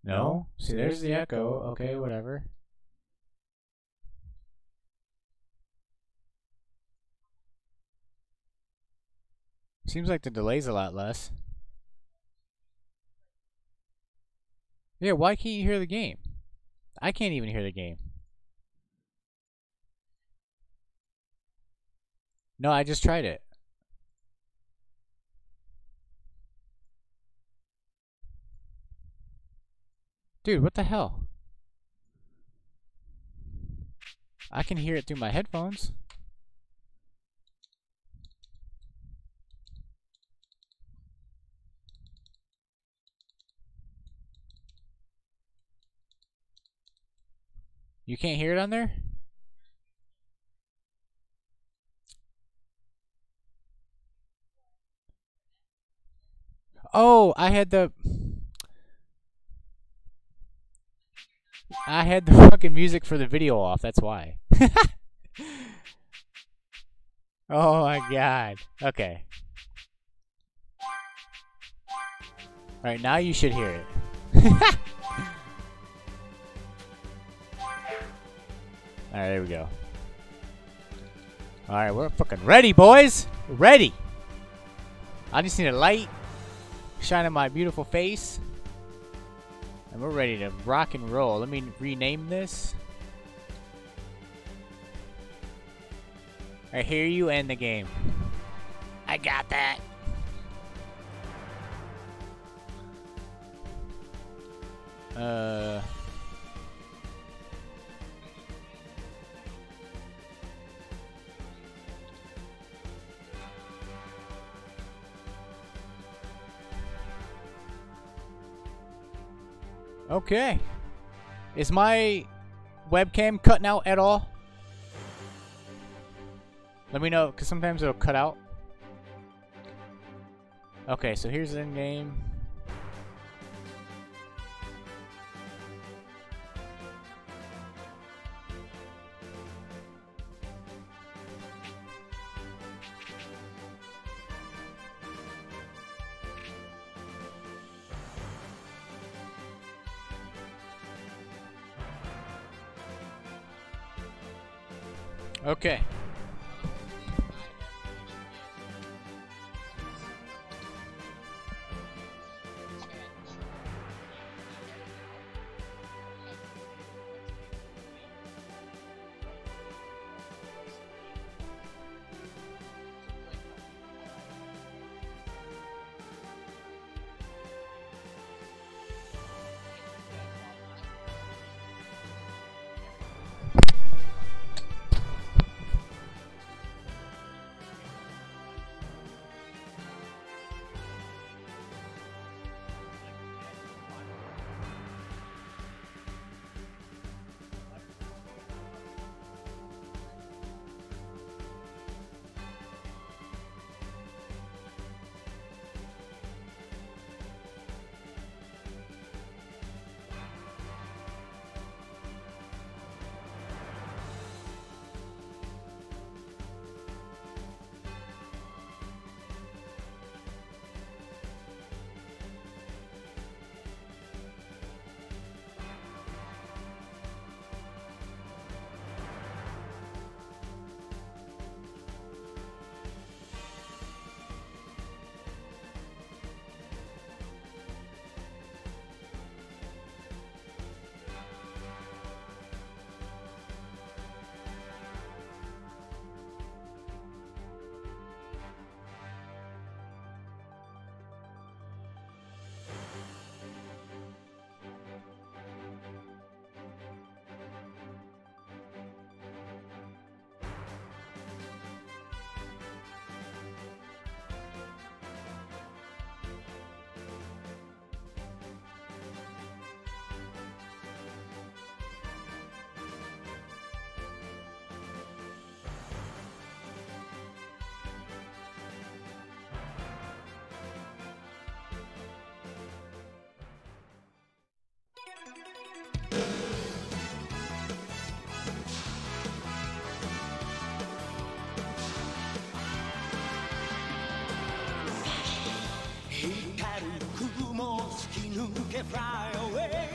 J: No? See, there's the echo. Okay, whatever. Seems like the delay's a lot less. Yeah, why can't you hear the game? I can't even hear the game. No, I just tried it. Dude, what the hell? I can hear it through my headphones. You can't hear it on there? Oh, I had the I had the fucking music for the video off, that's why. (laughs) oh my god. Okay. Alright, now you should hear it. (laughs) Alright, there we go. Alright, we're fucking ready, boys! Ready! I just need a light shine on my beautiful face. And we're ready to rock and roll. Let me rename this. I hear you end the game. I got that. Uh. Okay. Is my webcam cutting out at all? Let me know, because sometimes it'll cut out. Okay, so here's in Okay.
L: you can fly away.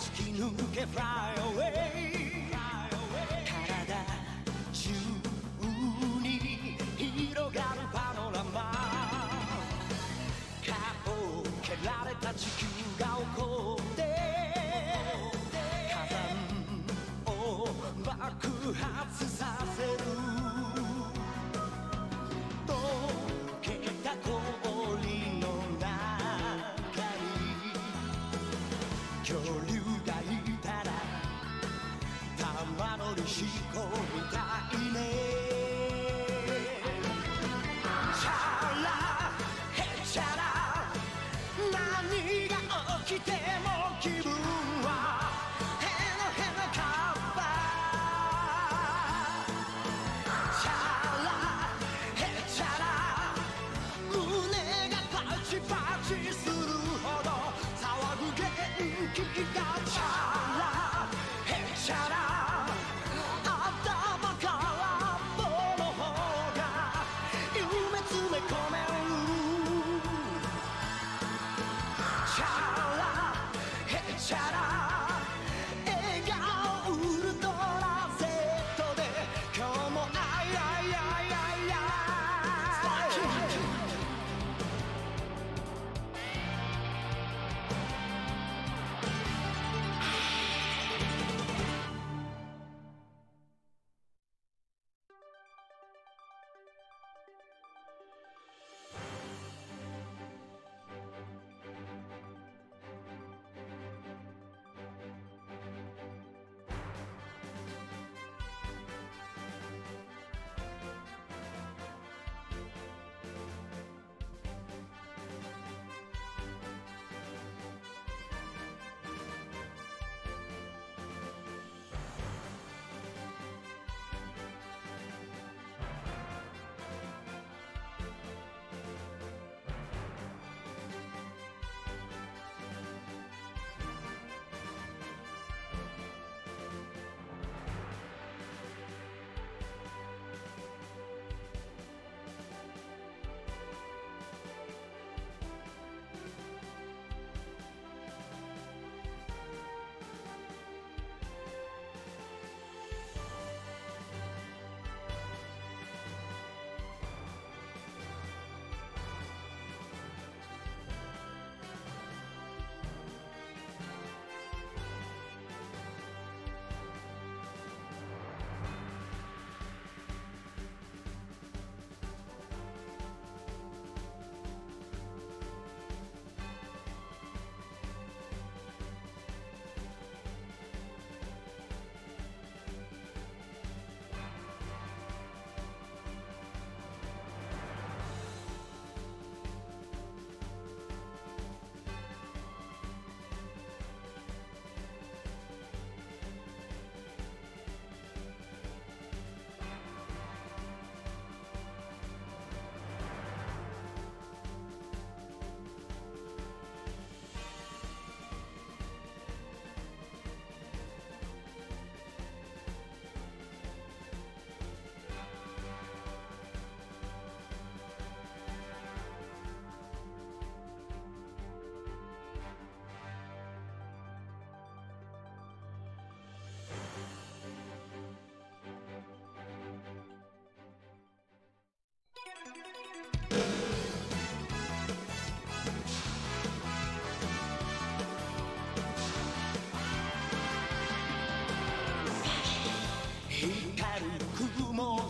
L: 突き抜け fly away.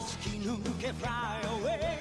L: 突き抜け fly away.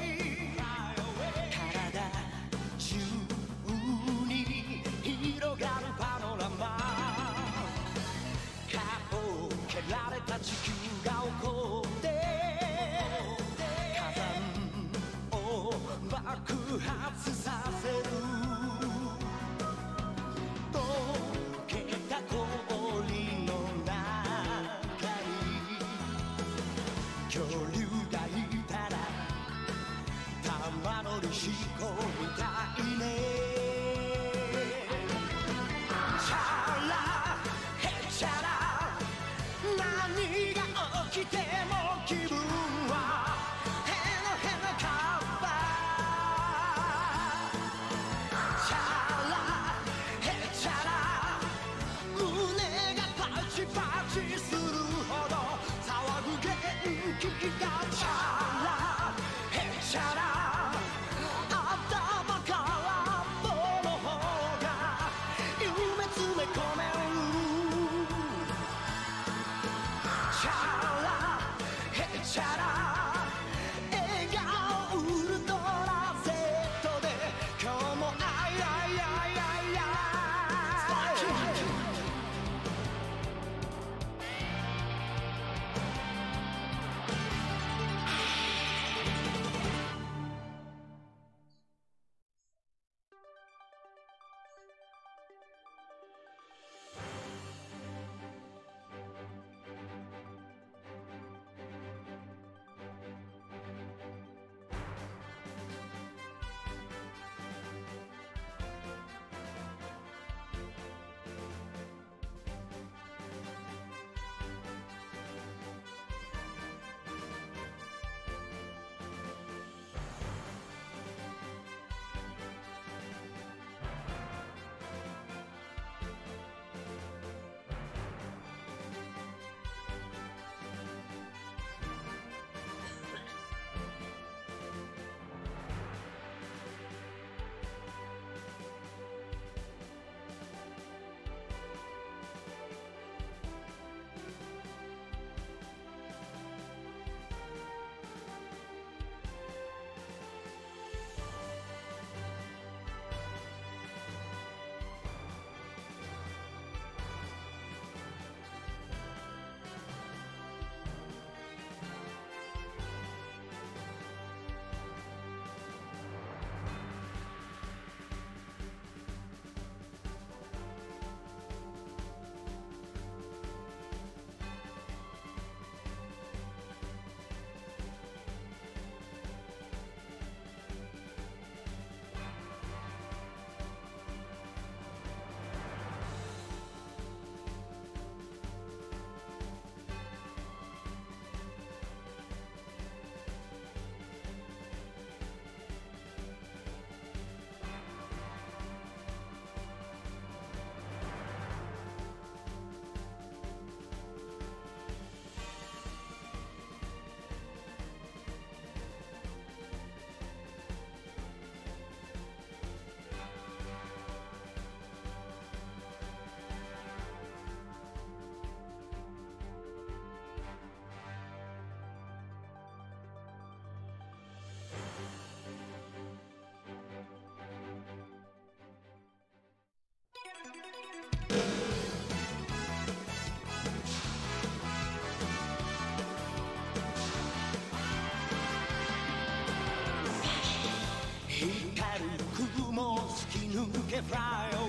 L: も突き抜け fly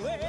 L: away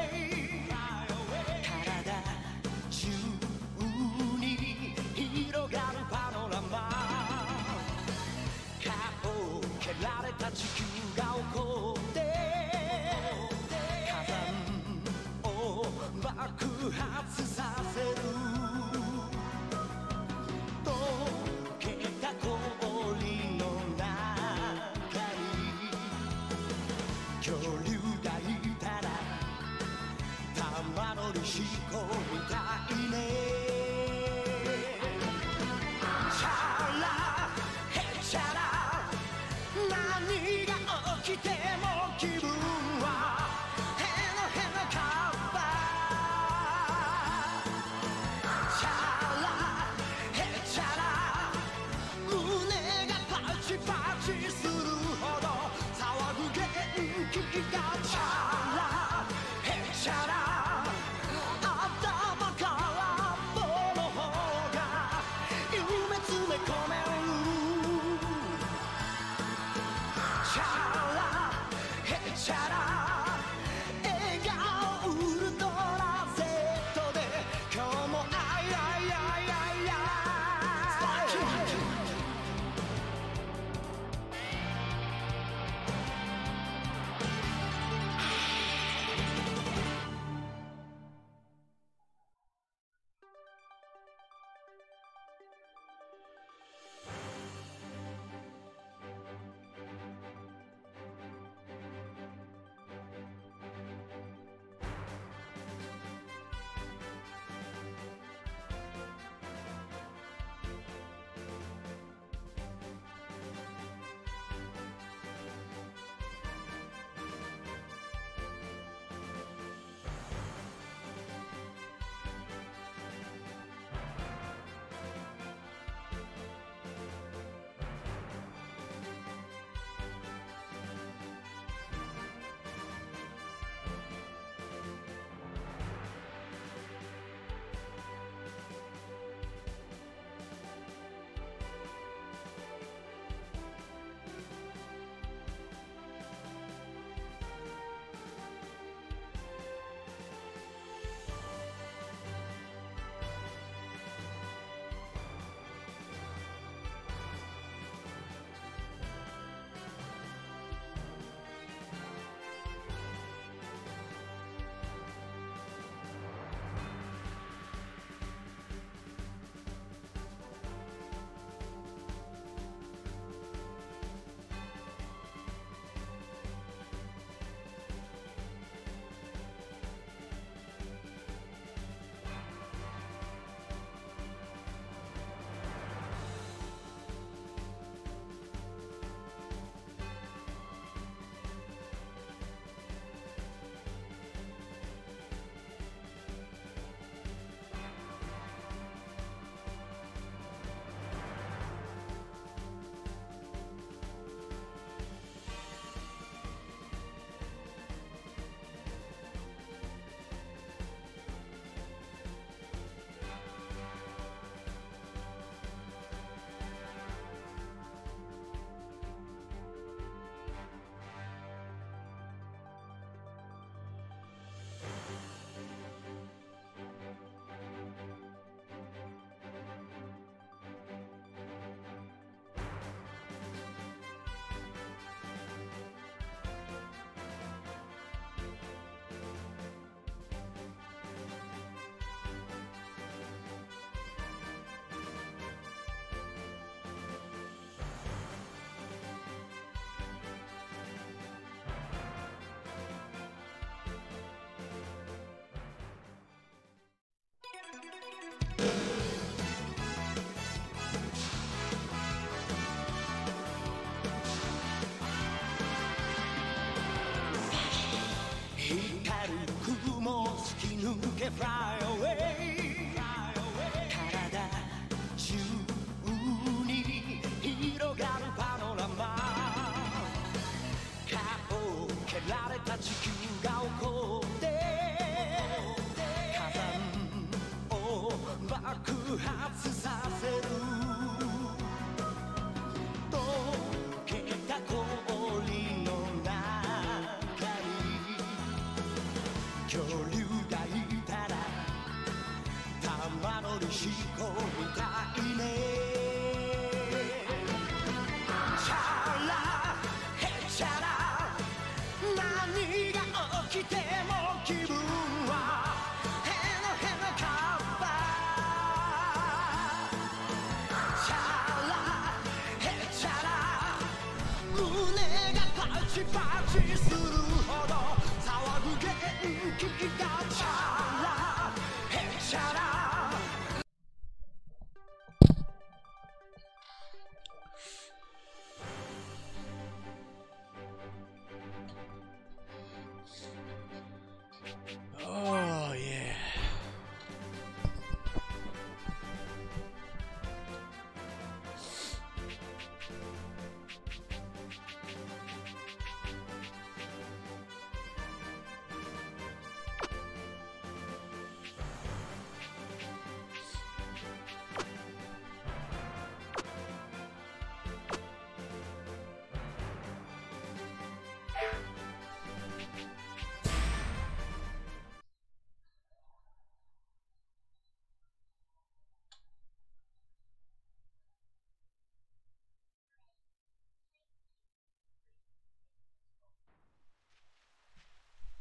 L: nunca
J: fly away.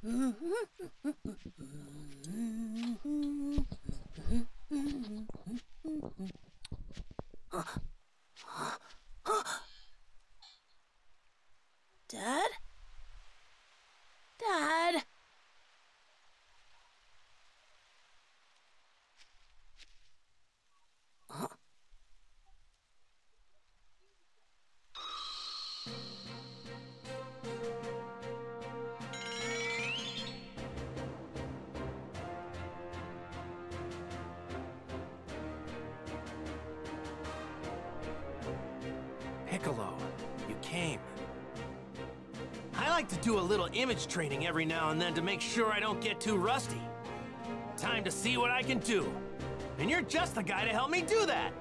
L: Dad? Dad? Huh?
O: Piccolo, you came. I like to do a little image training every now and then to make sure I don't get too rusty. Time to see what I can do. And you're just the guy to help me do that.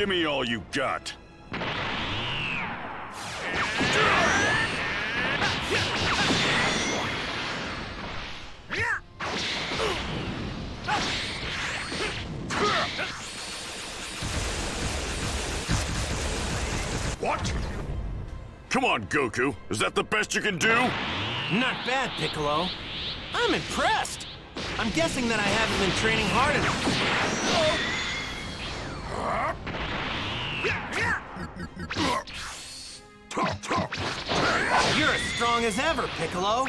P: Give me all you got. What? Come on, Goku. Is that the best you can do?
O: Not bad, Piccolo. I'm impressed. I'm guessing that I haven't been training hard enough. As ever, Piccolo.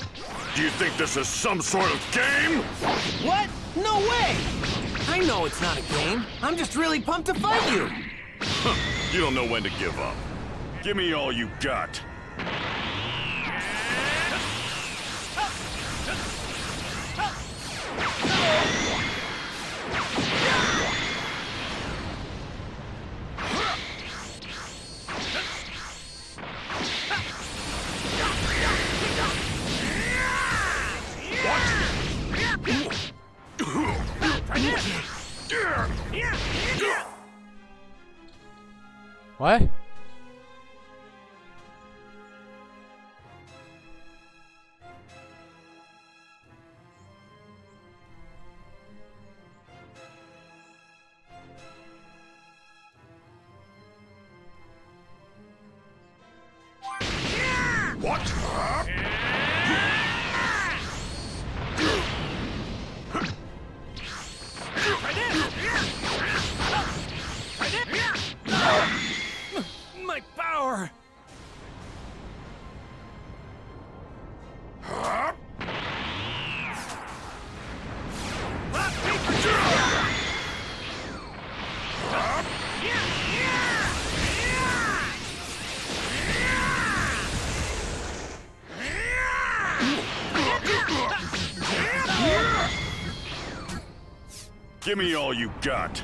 P: Do you think this is some sort of game?
O: What? No way! I know it's not a game. I'm just really pumped to fight you.
P: You don't know when to give up. Give me all you got. Give me all you got.